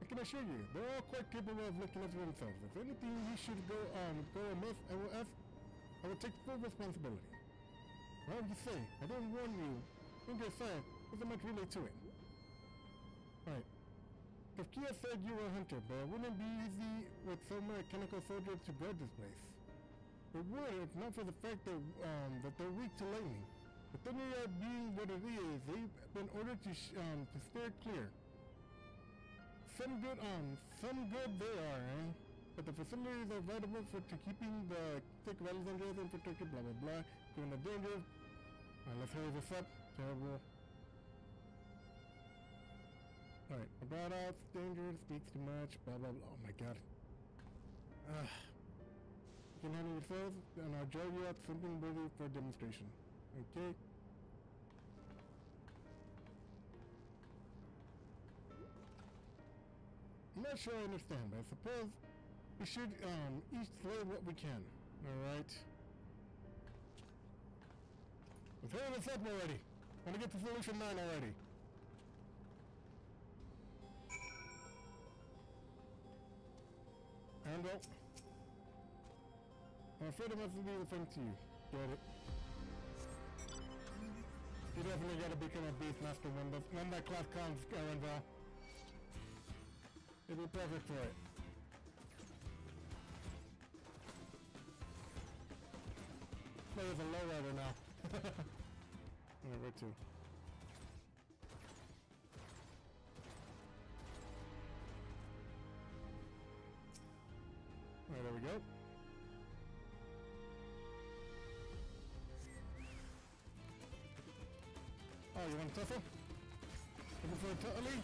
I can assure you, they're all quite capable of looking after themselves. If anything you should go on, go amiss, I will ask, I will take full responsibility. Well, you say, I didn't warn you. Think aside, there's not much really to it. Right. Kafkia said you were a hunter, but it wouldn't be easy with so many mechanical soldiers to guard this place. It would if not for the fact that, um, that they're weak to lightning. But then they are being what it is, they've been ordered to, um, to steer clear. Some good, um, some good they are, eh? But the facilities are vital for to keeping the thick wells and and protected, blah blah blah. Given the danger. Alright, let's hurry this up. Terrible. Alright, about us, dangerous, speaks too much, blah blah blah. Oh my god. Ah. You can handle yourselves, and I'll drive you up something ready for demonstration. Okay? I'm not sure I understand, but I suppose we should um, each slay what we can. Alright? Let's hurry this up already. I want to get to solution 9 already. Handle. I'm afraid it must be the thing to you. Get it? You definitely gotta become a Beastmaster when, when that class comes, Erenville. It'd be perfect for it. Play as a lowrider now. <laughs> Alright, where Alright, there we go. Oh, you want a tussle? Looking for a tussle?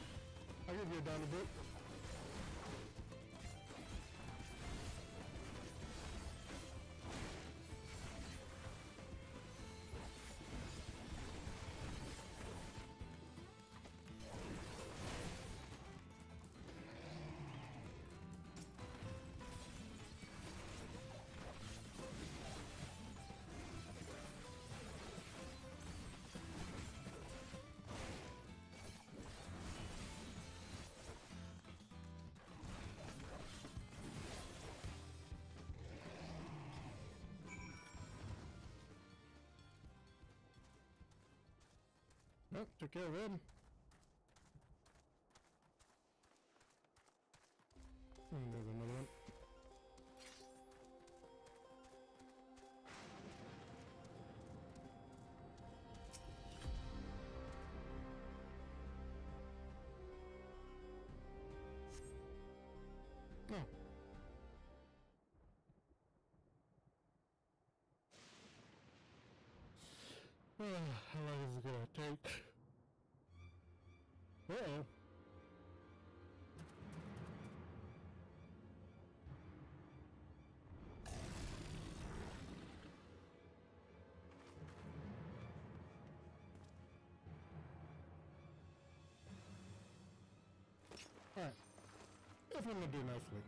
I'll give you a down a bit. Oh, took care of him. And there's another one. Oh. Ah, how long is it gonna take? Will do nicely.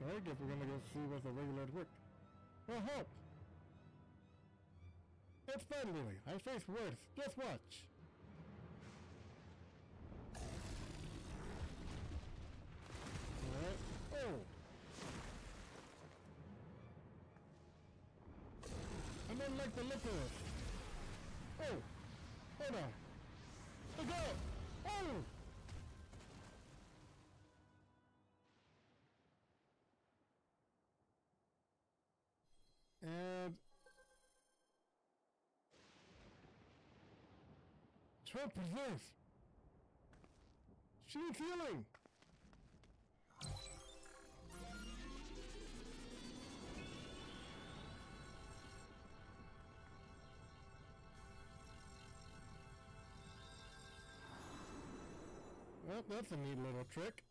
I guess we're gonna go see what the regular work. Well, hope. It's fun, Lily. I face worse. Just watch. Alright. Oh! I don't like the look of it. Oh! Hold on. Let go! Oh! And Trump preserves. She needs healing. That's a neat little trick.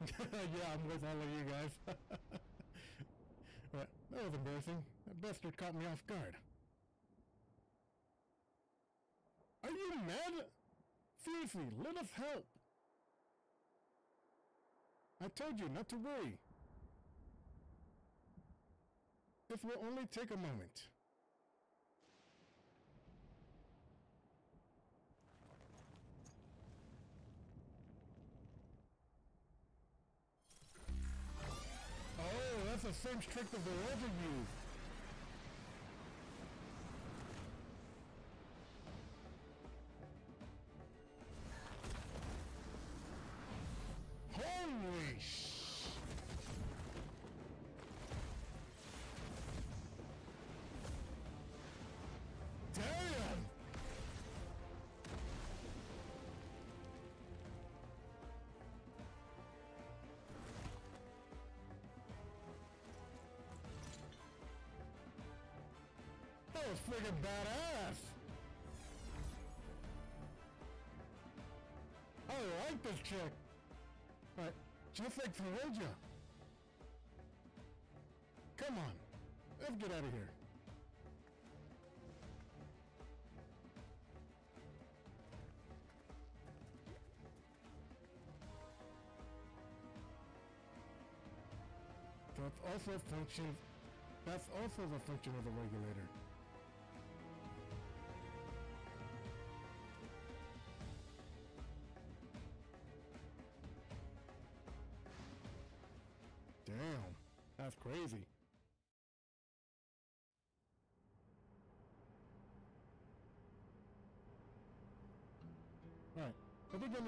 <laughs> yeah, I'm with all of you guys. <laughs> That was embarrassing. That bastard caught me off guard. Are you mad? Seriously, let us help. I told you not to worry. This will only take a moment. Oh, that's the same trick that the elder used. Holy sh... Damn! That was badass! I like this chick! Just like Zoraal Ja. Come on, let's get out of here. That's also a function. That's also the function of the regulator.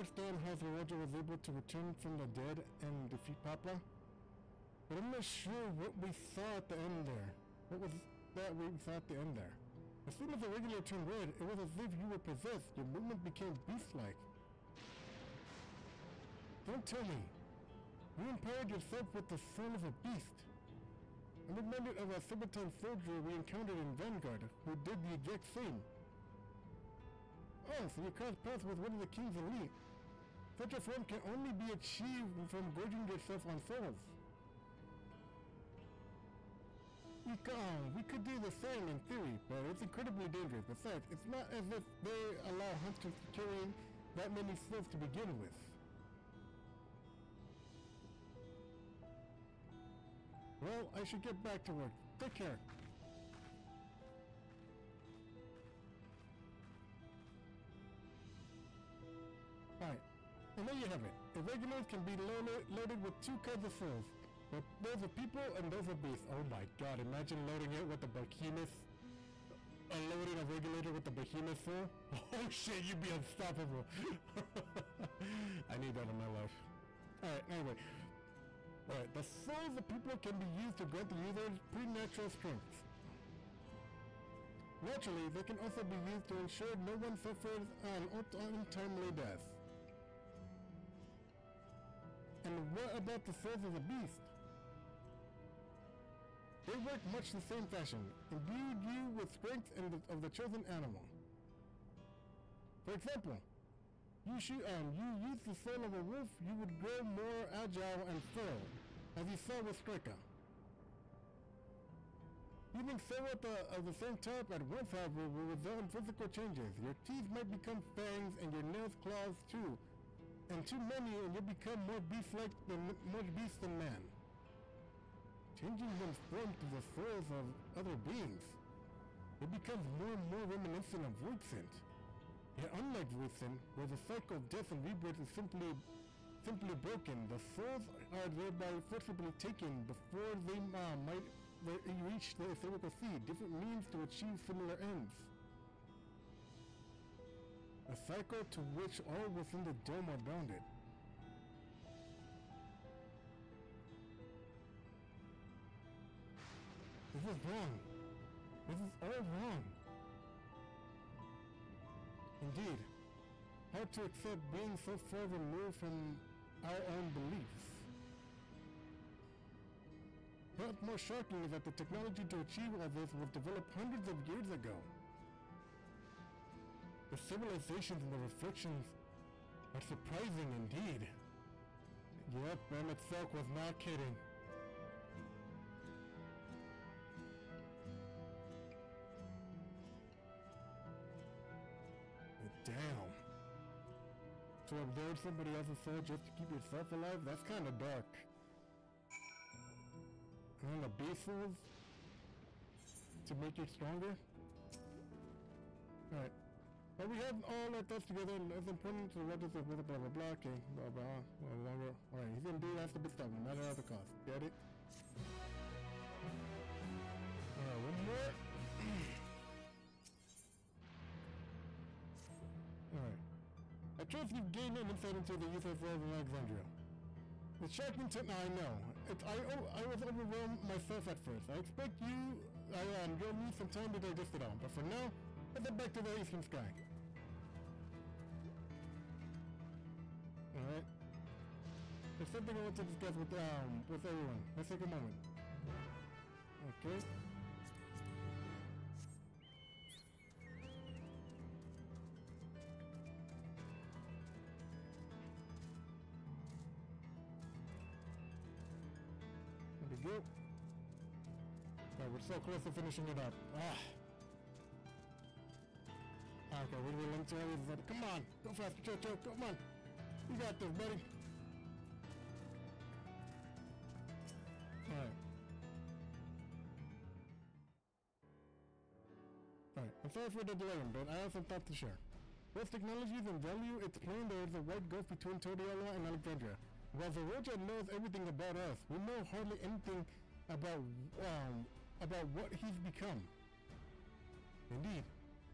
Understand how Roger was able to return from the dead and defeat Papa, but I'm not sure what we saw at the end there. What was that we saw at the end there? As soon as the regulator turned red, it was as if you were possessed. Your movement became beast-like. Don't tell me. You empowered yourself with the soul of a beast. I'm reminded of a Sabaton soldier we encountered in Vanguard, who did the exact same. Oh, so you crossed paths with one of the king's elite. Such a form can only be achieved from gorging yourself on souls. We, um, we could do the same in theory, but it's incredibly dangerous. Besides, it's not as if they allow hunters to carry that many souls to begin with. Well, I should get back to work. Take care. And there you have it. Irregulars can be loaded, with two kinds of. But those are people and those are beasts. Oh my god, imagine loading it with the behemoth. Uh, loading a regulator with the behemoth soul. <laughs> Oh shit, you'd be unstoppable. <laughs> I need that in my life. Alright, anyway. Alright, the souls of people can be used to grant the user preternatural strength. Naturally, they can also be used to ensure no one suffers an untimely death. And what about the souls of the beast? They work much the same fashion, imbued you with strength the, of the chosen animal. For example, you shoot, um, you use the soul of a wolf, you would grow more agile and firm, as you saw with Striker. Even several of the, of the same type at once, however, will result in physical changes. Your teeth might become fangs, and your nails claws too. And too many, and you'll become more beast-like than more beast than man. Changing one's form to the souls of other beings. It becomes more and more reminiscent of Voidsent. Yet unlike Voidsent, where the cycle of death and rebirth is simply simply broken, the souls are thereby forcibly taken before they uh, might reach the etherical seed, different means to achieve similar ends. A cycle to which all within the dome are bounded. This is wrong. This is all wrong. Indeed, hard to accept being so far removed from our own beliefs. What's more shocking is that the technology to achieve all this was developed hundreds of years ago. The civilizations and the reflections are surprising indeed. Yep, Mehmet was not kidding. Damn. To absorb somebody else's soul just to keep yourself alive? That's kind of dark. And the beast souls? To make you stronger? Alright. But we have all our thoughts together and important to register with blah blah blah, okay, blah blah, blah longer. Alright, he's gonna do has to be stopped, no matter the cost. Get it? Alright, one more. Alright. I trust you've gained an insight into the youth of Rome in Alexandria. It's shocking to I know. I, oh, I was overwhelmed myself at first. I expect you, I, um, you'll need some time to digest it all. But for now, let's head back to the eastern sky. Alright. There's something I want to discuss with, um, with everyone. Let's take a moment. Okay. There we go. Alright, we're so close to finishing it up. Ah. Okay, we will into everything. Come on, go. Come on. You got this, buddy. Alright. Alright, I'm sorry for the delay, but I have some thoughts to share. Both technologies and value, it's plain there is a wide gulf between Tuliyollal and Alexandria. While Zoraal Ja knows everything about us, we know hardly anything about, um, about what he's become. Indeed,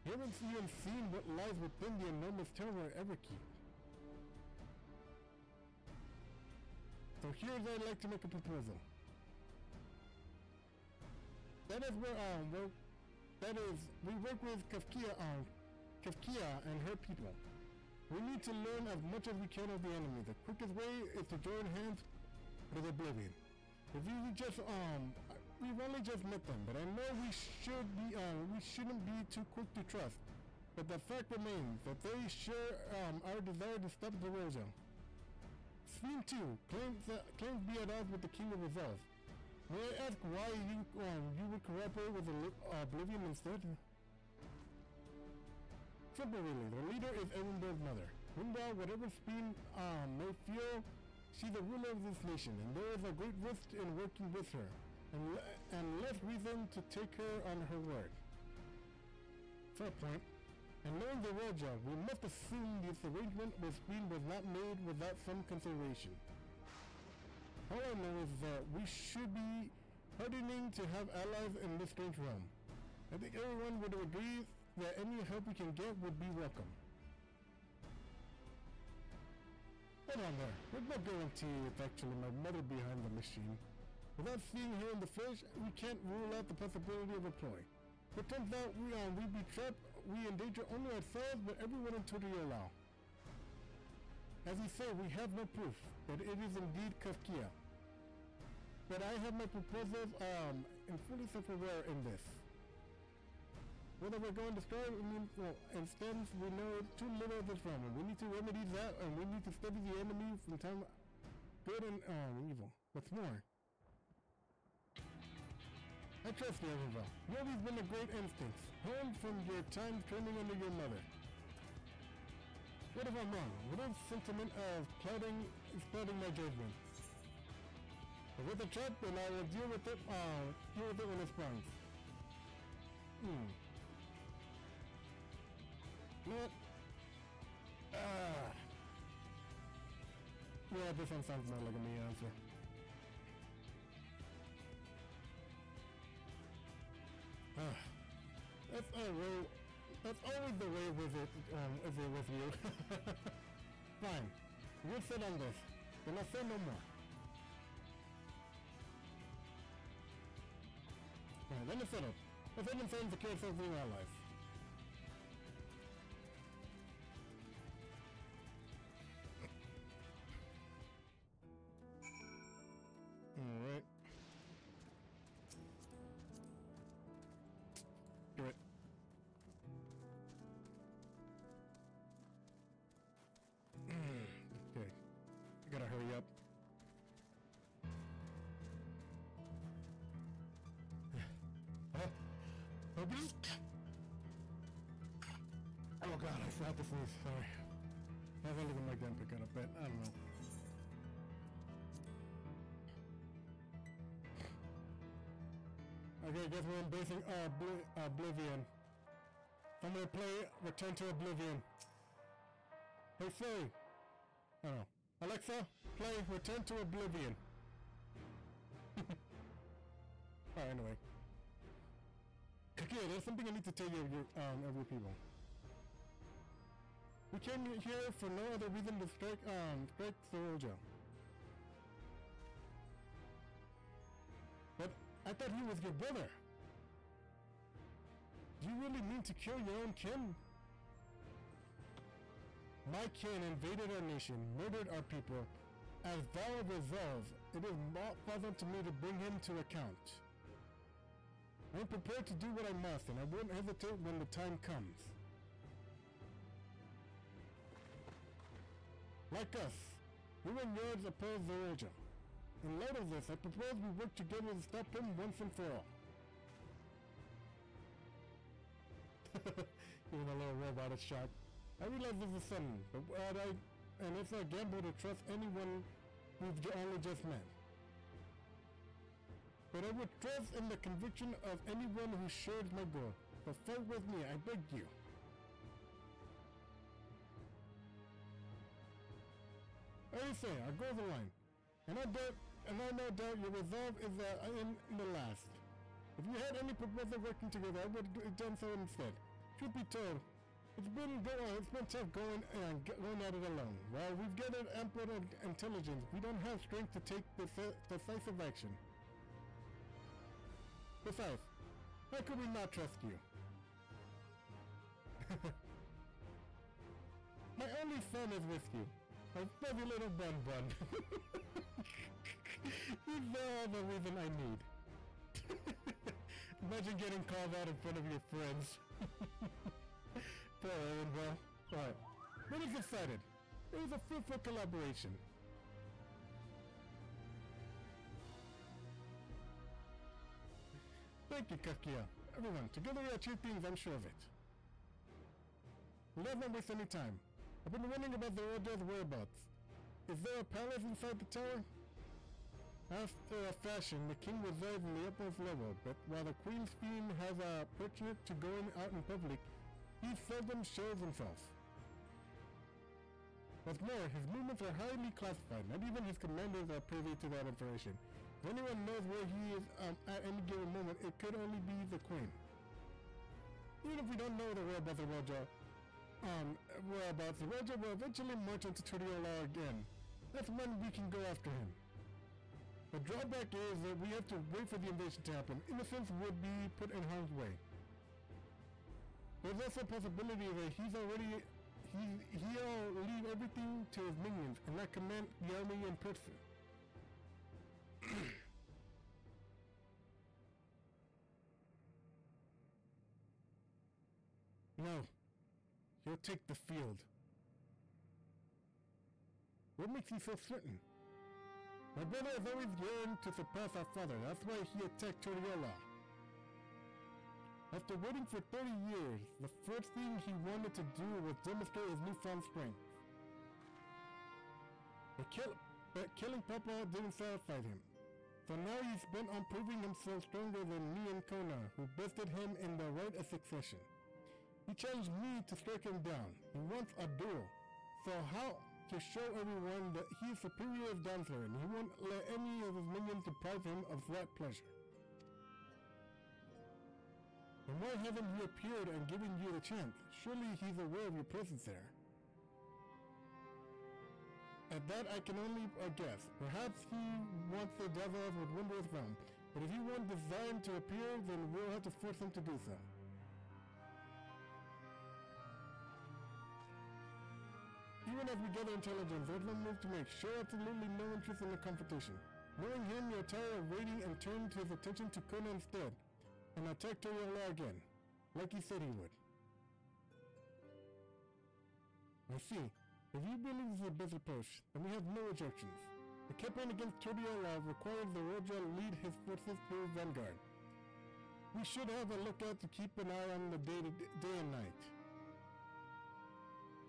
you haven't even seen what lies within the enormous terror Everkeep. So here's I'd like to make a proposal. That is where, um, where, that is, we work with Cahciua, um, Cahciua and her people. We need to learn as much as we can of the enemy. The quickest way is to join hands with Oblivion. If you just, um, we've only just met them, but I know we should be, um, we shouldn't be too quick to trust. But the fact remains that they share, um, our desire to stop Zoraal Ja. Sphere 2 claims, that, claims be at odds with the King of Resolve. May I ask why you, um, you would cooperate with uh, Oblivion instead? Simple really, the leader is Erendor's mother. Windal, whatever Sphene um, may feel, she's the ruler of this nation, and there is a great risk in working with her, and, le and less reason to take her on her word. Fair point. And knowing Zoraal Ja, we must assume this arrangement with Sphene was not made without some consideration. All I know is that we should be hardening to have allies in this strange realm. I think everyone would agree that any help we can get would be welcome. Hold on there. There's no guarantee it's actually my mother behind the machine. Without seeing her in the flesh, we can't rule out the possibility of a ploy. It turns out we, uh, we be trapped, we endanger only ourselves but everyone in Tuliyollal. As you say, we have no proof, that it is indeed Cahciua. But I have my proposals um, in fully self-aware in this. Whether we're going to start, I mean, well, instead we know too little of this problem. We need to remedy that, and we need to study the enemy from time good and um, evil. What's more, I trust you. You've always been a great instinct, honed from your time training under your mother. What if I'm wrong? What is sentiment of clouding, clouding my judgment? If it's a trap, then I will deal with it, uh, deal with it when it spawns. Hmm. What? Ah. Yeah, this one sounds more like a me answer. Uh, that's, always, that's always the way with it, um, is it with you. <laughs> Fine. You sit on this. Then I say no more. Let me set. If I the find the case my life. Alright. Oh sneeze. Sorry. I have a look at my gun up bit. I don't know. Okay, guess we're embracing uh, Obli- Oblivion. I'm gonna play Return to Oblivion. Hey Siri. I don't. Alexa, play Return to Oblivion. <laughs> Alright, anyway. Okay, there's something I need to tell you, um, every people. We came here for no other reason to strike, um, strike Zoraal Ja. But I thought he was your brother. Do you really mean to kill your own kin? My kin invaded our nation, murdered our people. As vow of resolve, it is not pleasant to me to bring him to account. I am prepared to do what I must, and I won't hesitate when the time comes. Like us, you and yours oppose Zoraal Ja. In light of this, I propose we work together to stop him once and for all. <laughs> Even a little robot is shocked. I realize this is sudden, but I and it's a gamble to trust anyone we've only just met. But I would trust in the conviction of anyone who shares my goal. But fight with me, I beg you. I say, our goals align. And I doubt, and I no doubt your resolve is uh, in the last. If you had any proposal working together, I would have done so instead. Truth be told, it's been go uh, it's been tough going and uh, going at it alone. While we've gathered ample intelligence, we don't have strength to take decisive action. Besides, how could we not trust you? <laughs> My only son is with you. My fuzzy little bun <laughs> bun. He's all the reason I need. <laughs> Imagine getting called out in front of your friends. <laughs> Poor Owen, well, alright. But he's excited. It was a fruitful collaboration. Thank you, Cahciua. Everyone, together we achieve things, I'm sure of it. Waste any time. I've been wondering about the Order's whereabouts. Is there a palace inside the tower? After a fashion, the king resides in the uppermost level, but while the Queen Sphene has a pertinent to going out in public, he seldom shows himself. What's more, his movements are highly classified. Not even his commanders are privy to that information. If anyone knows where he is um, at any given moment, it could only be the queen. Even if we don't know the whereabouts of Zoraal Ja, um, whereabouts, Zoraal Ja will eventually march into Tuliyollal again. That's when we can go after him. The drawback is that we have to wait for the invasion to happen. Innocents would be put in harm's way. There's also a possibility that he's already he he'll leave everything to his minions and not command the army in person. <clears throat> no, he'll take the field. What makes you so certain? My brother has always yearned to surpass our father. That's why he attacked Tuliyollal. After waiting for 30 years, the first thing he wanted to do was demonstrate his newfound strength. But, kill, but killing Papa didn't satisfy him. So now he's bent on proving himself stronger than me and Koana, who bested him in the right of succession. He challenged me to strike him down. He wants a duel. So how to show everyone that he is superior dancer and he won't let any of his minions deprive him of that pleasure. And why haven't he appeared and given you the chance? Surely he's aware of your presence there. At that I can only uh, guess. Perhaps he wants dazzle us with wondrous realm. But if he won't design to appear, then we'll have to force him to do so. Even as we gather intelligence, there's no move to make. Show absolutely no interest in the competition. Knowing him, you're tired of waiting and turn his attention to Koana instead, and attack Tuliyollal again. like he said he would. I see. If you believe this is a business approach, then we have no objections. The campaign against Tuliyollal requires Zoraal Ja lead his forces through Vanguard. We should have a lookout to keep an eye on the day, day and night.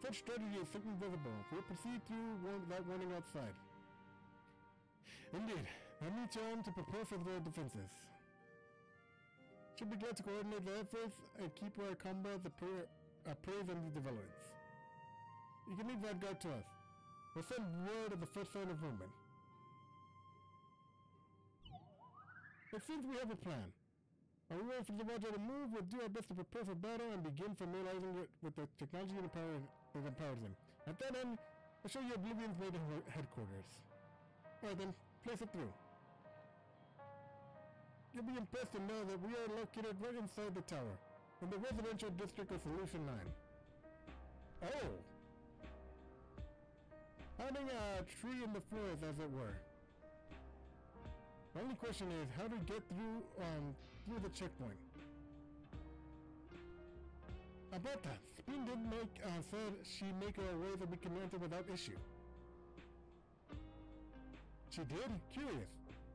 Such strategy is certainly visible. We'll proceed through one, that warning outside. Indeed. That means you on to prepare for their defenses. Should be glad to coordinate the efforts and keep our combat appra- appraised on the uh, developments. You can leave Vanguard to us. We'll send word of the first sign of movement. It seems we have a plan. Are we ready for Zoraal Ja to move? We'll do our best to prepare for battle and begin familiarizing it with the technology and power At that end, I'll show you Oblivion's maiden he- headquarters. Alright then, place it through. You'll be impressed to know that we are located right inside the tower, in the residential district of Solution 9. Oh! Hiding a tree in the forest, as it were. The only question is, how to get through, um, through the checkpoint. About that, Sphene did make, uh, said she make a way that we can enter without issue. She did? Curious.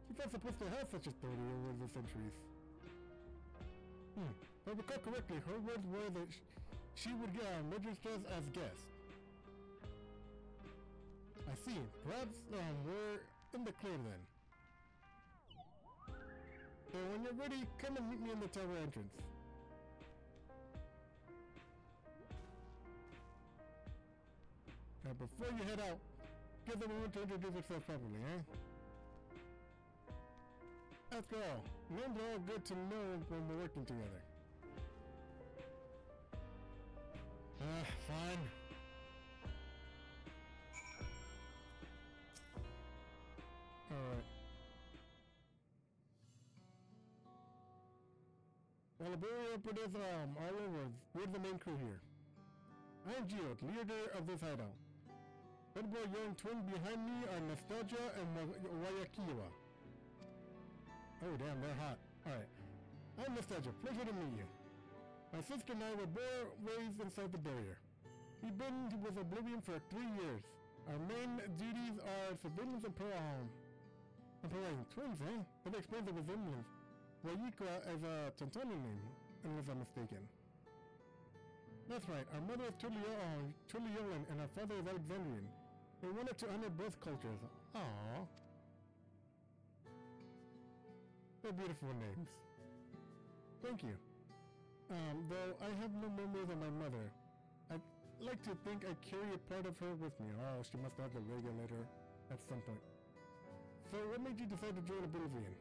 She's not supposed to have such authority over the centuries. Hmm. If I recall correctly, her words were that sh- she would get register us as guests. I see. Perhaps um, we're in the clear then. So when you're ready, come and meet me in the tower entrance. Now before you head out, give them a moment to introduce yourself properly, eh? After all, names are all good to know when we're working together. Ah, fine. Alright. Well, operatives um, all over. We're the main crew here. I am Geode, leader of this hideout. Boy Young twin behind me are Nostalgia and Wa- Wayakiwa. Oh damn, they're hot. Alright. I'm Nostalgia. Pleasure to meet you. My sister and I were born raised inside the barrier. We've been with Oblivion for three years. Our main duties are surveillance and um, and providing twins, eh? That explains the resemblance. Wayikwa is a Tontoni name, unless I'm mistaken. That's right, our mother is Tulio- Tuliolan and our father is Alexandrian. We wanted to honor both cultures. Aww. They're beautiful names. Thank you. Um, though I have no memory of my mother, I'd like to think I carry a part of her with me. Oh, she must have the regulator at some point. So what made you decide to join Oblivion?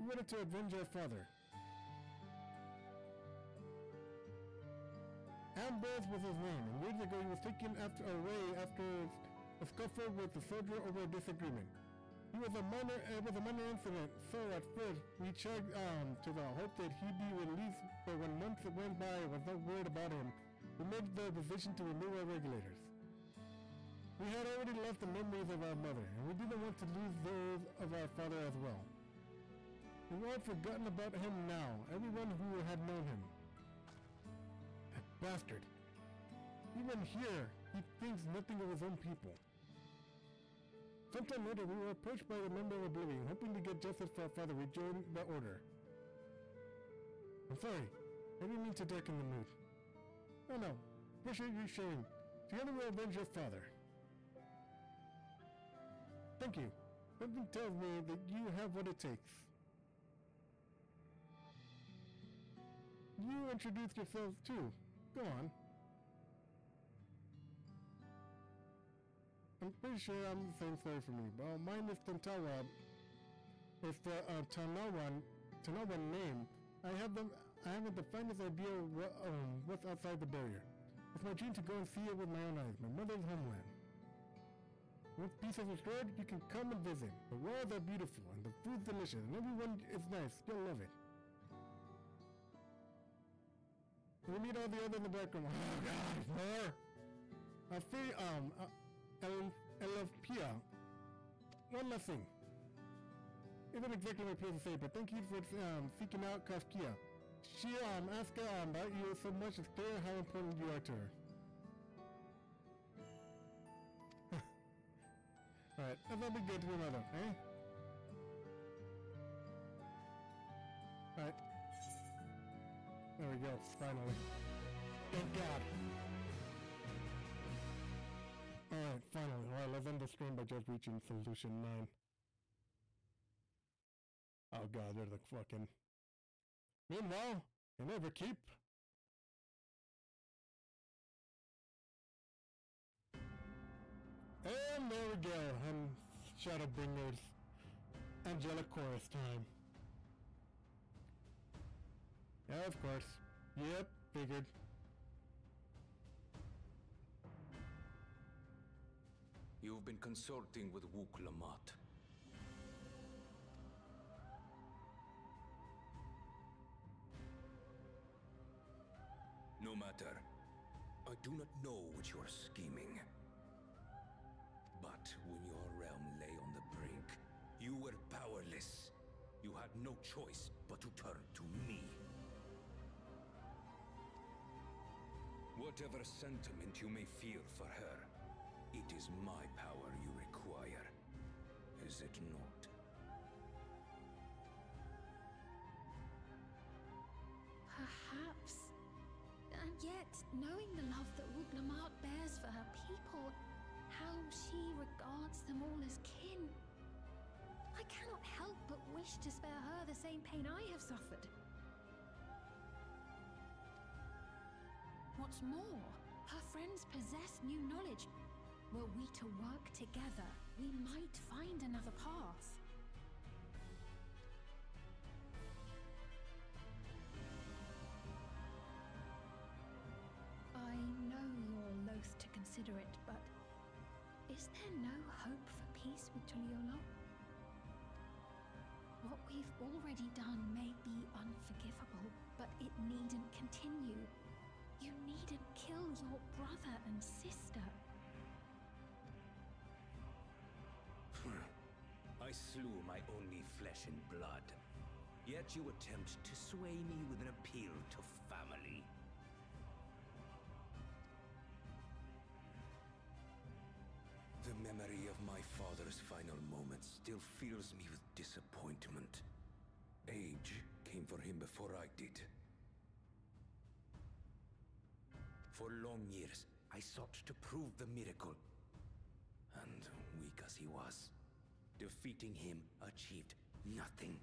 We wanted to avenge our father. Ambrose was his name, and years ago he was taken after away after a scuffle with the soldier over a disagreement. He was a minor it was a minor incident, so at first we checked um to the hope that he'd be released, but when months went by and was no word about him, we made the decision to remove our regulators. We had already lost the memories of our mother, and we didn't want to lose those of our father as well. We've all forgotten about him now, everyone who had known him. Bastard. Even here, he thinks nothing of his own people. Sometime later, we were approached by a member of Oblivion, hoping to get justice for our father. We joined the Order. I'm sorry. I didn't mean to darken the mood. Oh no. Appreciate you sharing. Together we'll avenge your father. Thank you. Something tells me that you have what it takes. You introduced yourself too. Go on. I'm pretty sure I'm the same story for me. Well, mine is Tantawa. It's the uh, Tanawan, Tanawan name. I have them. I haven't the faintest idea what, um, what's outside the barrier. It's my dream to go and see it with my own eyes. My mother's homeland. Once peace is restored, you can come and visit. The walls are beautiful and the food's delicious and everyone is nice. You'll love it. We meet all the other in the background. Oh <laughs> god, more! Uh, free, um, uh, El, Elafia. One last thing. isn't exactly my place to say, but thank you for um, seeking out Cahciua. She um, asked um, about you so much tell her how important you are to her. <laughs> Alright, that's all be good to another, eh? Alright. There we go, finally. Thank God. Alright, finally. Alright, let's end the stream by just reaching solution 9. Oh god, they're the fucking... Meanwhile, in Everkeep... And there we go, and Shadowbringers Angelic Chorus time. Yeah, of course. Yep, figured. You've been consulting with Wuk Lamat. No matter. I do not know what you are scheming. But when your realm lay on the brink, you were powerless. You had no choice but to turn Whatever sentiment you may feel for her, it is my power you require. Is it not? Perhaps. And yet, knowing the love that Wuk Lamat bears for her people, how she regards them all as kin, I cannot help but wish to spare her the same pain I have suffered. What's more, her friends possess new knowledge. Were we to work together, we might find another path. I know you're loath to consider it, but is there no hope for peace with Tuliyollal? What we've already done may be unforgivable, but it needn't continue. You needn't kill your brother and sister. <sighs> I slew my only flesh and blood. Yet you attempt to sway me with an appeal to family. The memory of my father's final moments still fills me with disappointment. Age came for him before I did. For long years, I sought to prove the miracle. And weak as he was, defeating him achieved nothing.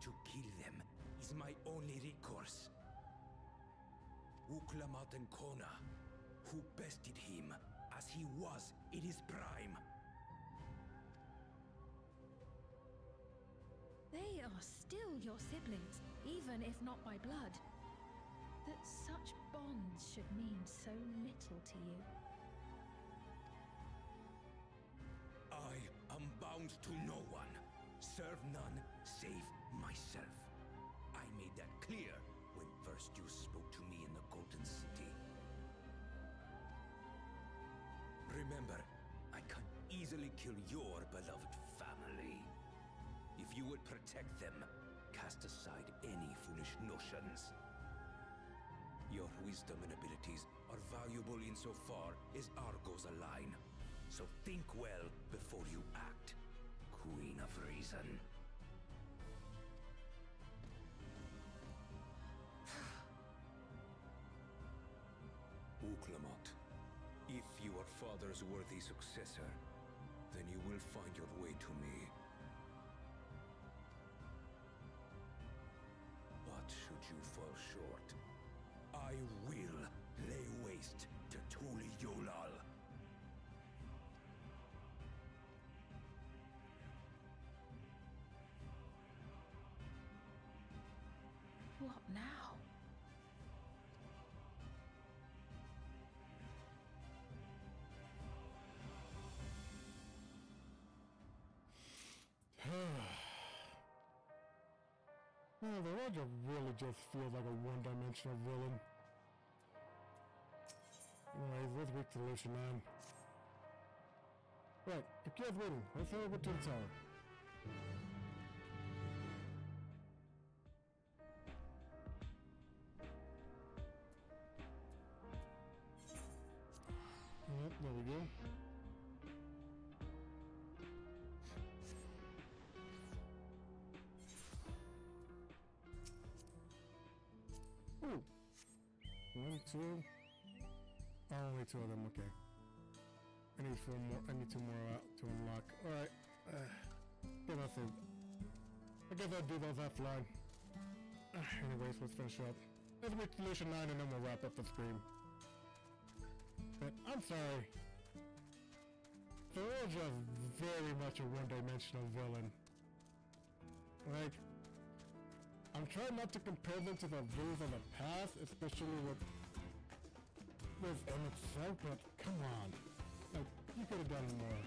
To kill them is my only recourse. Wuk Lamat and Koana, who bested him as he was in his prime. They are still your siblings, even if not by blood. That such bonds should mean so little to you. I am bound to no one. Serve none save myself. I made that clear when first you spoke to me in the Golden City. Remember, I can easily kill your beloved family. If you would protect them, aside any foolish notions. Your wisdom and abilities are valuable insofar as Argos align. So think well before you act, Queen of Reason. <sighs> Wuk Lamat, if you are father's worthy successor, then you will find your way to me. Well, Zoraal Ja really just feels like a one-dimensional villain. Anyways, let's reach solution man. Right, you guys waiting, let's head over to the tower. Yep, there we go. Only two of them, okay. I need four more. I need two more out to unlock. Alright. Uh, yeah, that's it. I guess I'll do those offline. Uh, anyways, let's finish up. Let's reach solution 9 and then we'll wrap up the stream. But I'm sorry. All just very much a one-dimensional villain. Like, I'm trying not to compare them to the villains of the past, especially with Emet-Selch, but come on. Like, you could have done more.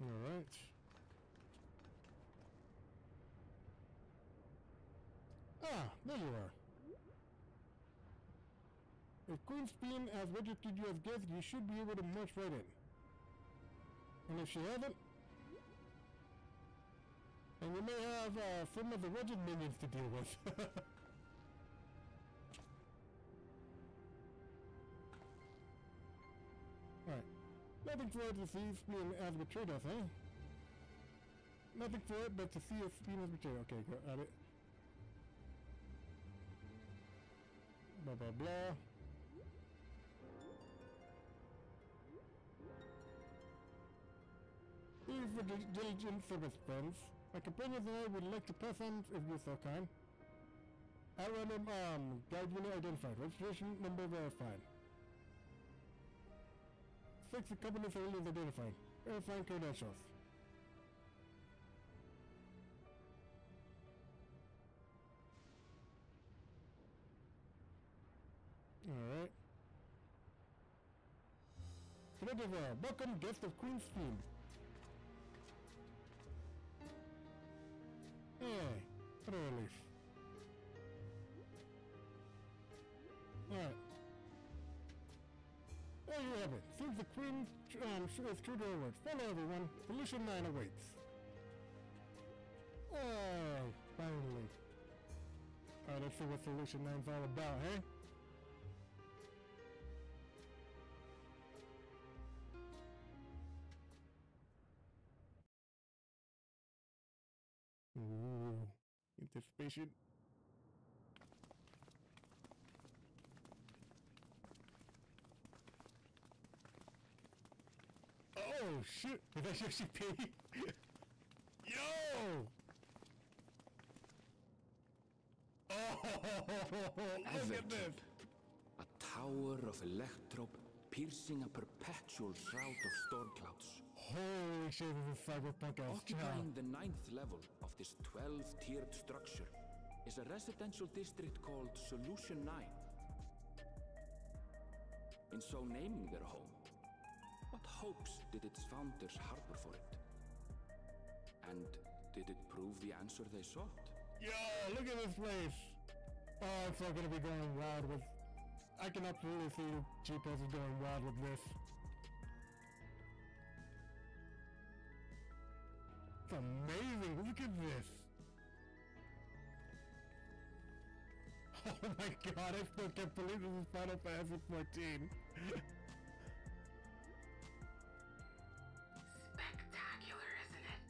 Alright. Ah, there you are. If Queen Sphene has registered you have guessed, you should be able to march right in. And if she hasn't, and you may have uh, some of the Regid minions to deal with. <laughs> Alright. Nothing for it to see Sphene as betrayed us, eh? Nothing for it but to see if Sphene has betrayed. Okay, go at it. Blah blah blah. Thank you for the diligent service, friends. My companions and I would like to on, if you're so kind. Random, um, guide unit identified. Registration number verified. Six company aliens identified. Verifying credentials. Alright. Credential. Welcome, guest of Queen Sphene. Hey, what a relief. Alright. There you have it. Seems the Queen um, is true to her words. Follow everyone. Solution 9 awaits. Oh, finally. Alright, let's see what Solution 9's all about, eh? Anticipation. Oh shit! Did I actually pay? <laughs> Yo! Oh, <laughs> look at this! A tower of electrope piercing a perpetual shroud of storm clouds. Holy shit, this is cyberpunk as Occupying the ninth level of this 12-tiered structure is a residential district called Solution 9. In so naming their home, what hopes did its founders harbor for it? And did it prove the answer they sought? Yo, look at this place! Oh, it's all gonna be going wild with... I can absolutely see G-Pose is going wild with this. It's amazing, look at this! <laughs> Oh my god, I still can't believe this is Final Fantasy 14. Spectacular, isn't it?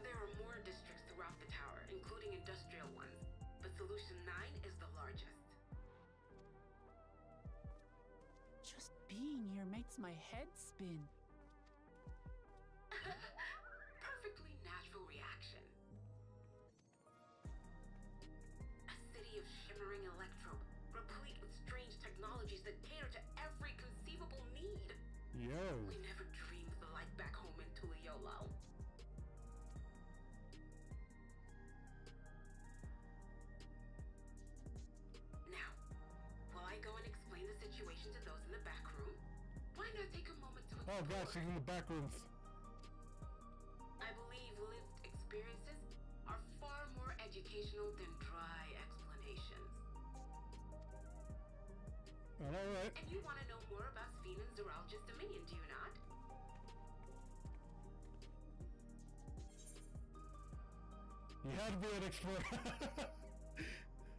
There are more districts throughout the tower, including industrial ones, but Solution 9 is the largest. Just being here makes my head spin. Yo. We never dreamed the life back home in Tuliyollal. Now, while I go and explain the situation to those in the back room, why not take a moment to explore? Oh gosh, she's in the back rooms. I believe lived experiences are far more educational than dry explanations. All right. And you want to know more about Sphene and dominion, do you not? You had to be an explorer.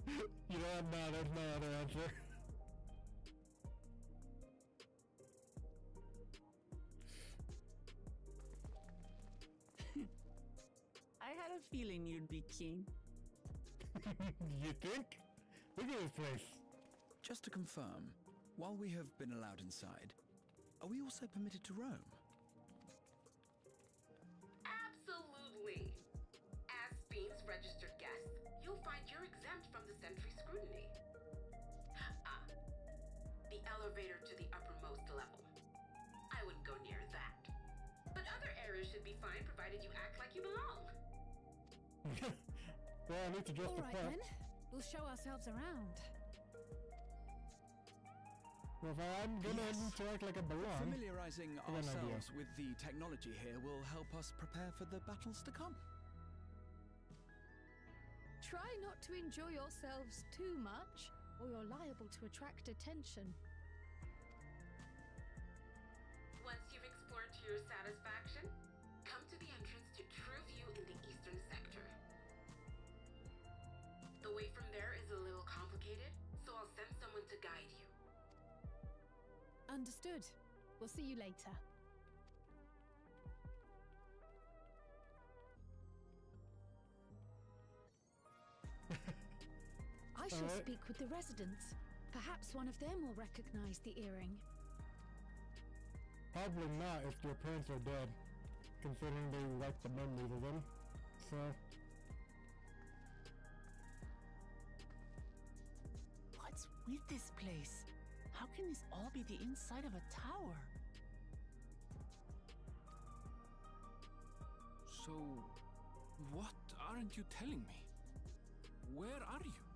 <laughs> you know, no, there's no other answer. I had a feeling you'd be keen. <laughs> you think? Look at this place. Just to confirm, while we have been allowed inside, are we also permitted to roam? Absolutely. As Sphene's registered guest, you'll find you're exempt from the sentry scrutiny. Ah, the elevator to the uppermost level. I wouldn't go near that. But other areas should be fine provided you act like you belong. <laughs> well, I need to dress All the right part. then. We'll show ourselves around. Well, if I'm gonna Yes. interact like I belong. Familiarizing I got an idea. ourselves with the technology here will help us prepare for the battles to come. Try not to enjoy yourselves too much, or you're liable to attract attention. Once you've explored to your satisfaction, Understood. We'll see you later. <laughs> I shall Alright. speak with the residents. Perhaps one of them will recognize the earring. Probably not if your parents are dead, considering they like the memories of them. So, What's with this place? Can this all be the inside of a tower? So, what aren't you telling me? Where are you?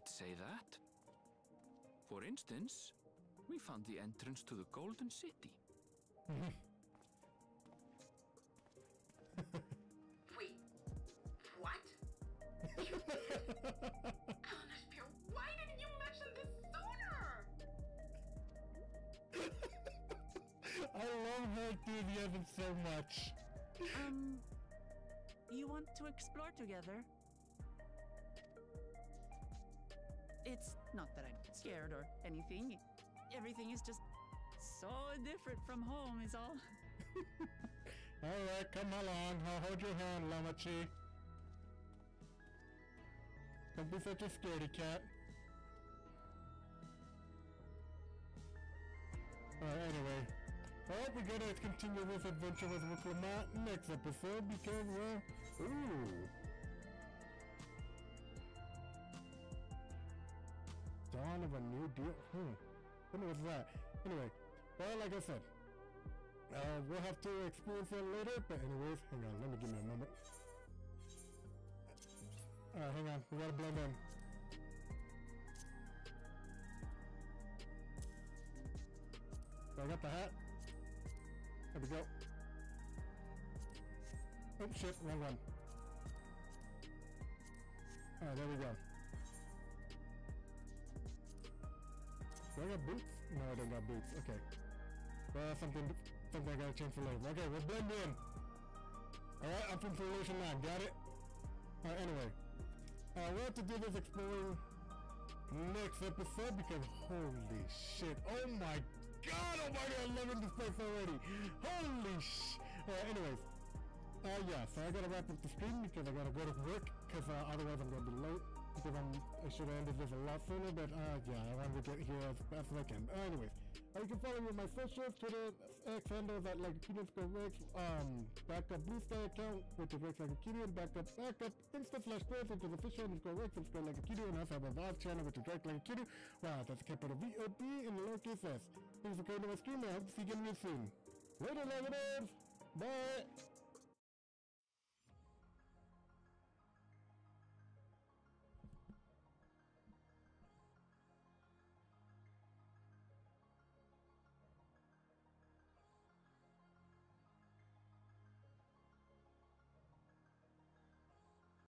Might say that. For instance, we found the entrance to the Golden City. <laughs> Wait, what? You did? Eleanor Spear, why didn't you mention this sooner? <laughs> I love her enthusiasm so much. Um, you want to explore together? It's not that I'm scared or anything. Everything is just so different from home, is all. <laughs> Alright, come along. I'll hold your hand, Lamaty'i. Don't be such a scaredy cat. Alright, anyway. Well, we're gonna continue this adventure with Wuk Lamat next episode because, well, ooh. Dawn of a new deal? Hmm. Wonder what's that? Anyway, well, like I said, uh, we'll have to experience that later, but anyways, hang on, let me give me a moment. Alright, hang on, we gotta blend in. So I got the hat. There we go. Oh shit, wrong one. Alright, there we go. Do I got boots? No, I don't got boots. Okay. Well, something, something I gotta change for later. Okay, we'll blend in. Alright, I'm from Solution 9. Got it? Alright, anyway. Uh, we'll have to do this exploring next episode because holy shit. Oh my god, oh my god, I'm loving this place already. Holy sh... Alright, anyways. Uh, yeah, so I gotta wrap up the stream because I gotta go to work because uh, otherwise I'm gonna be late. Because I'm, I should have ended this a lot sooner, but uh, yeah, I wanted to get here as fast as I can. Anyways, uh, you can follow me on my socials, Twitter, X handles at like Rex, um, backup Blue Sky account, which is Rex like and backup, backup, Insta slash Threads, which is official underscore Rex, subscribe like and also have a Vive channel, which is Rex like Wow, that's a capital V-O-D in the lowercase s. Thanks for coming to my stream, I hope to see you again real soon. Later, Lemonades! Bye!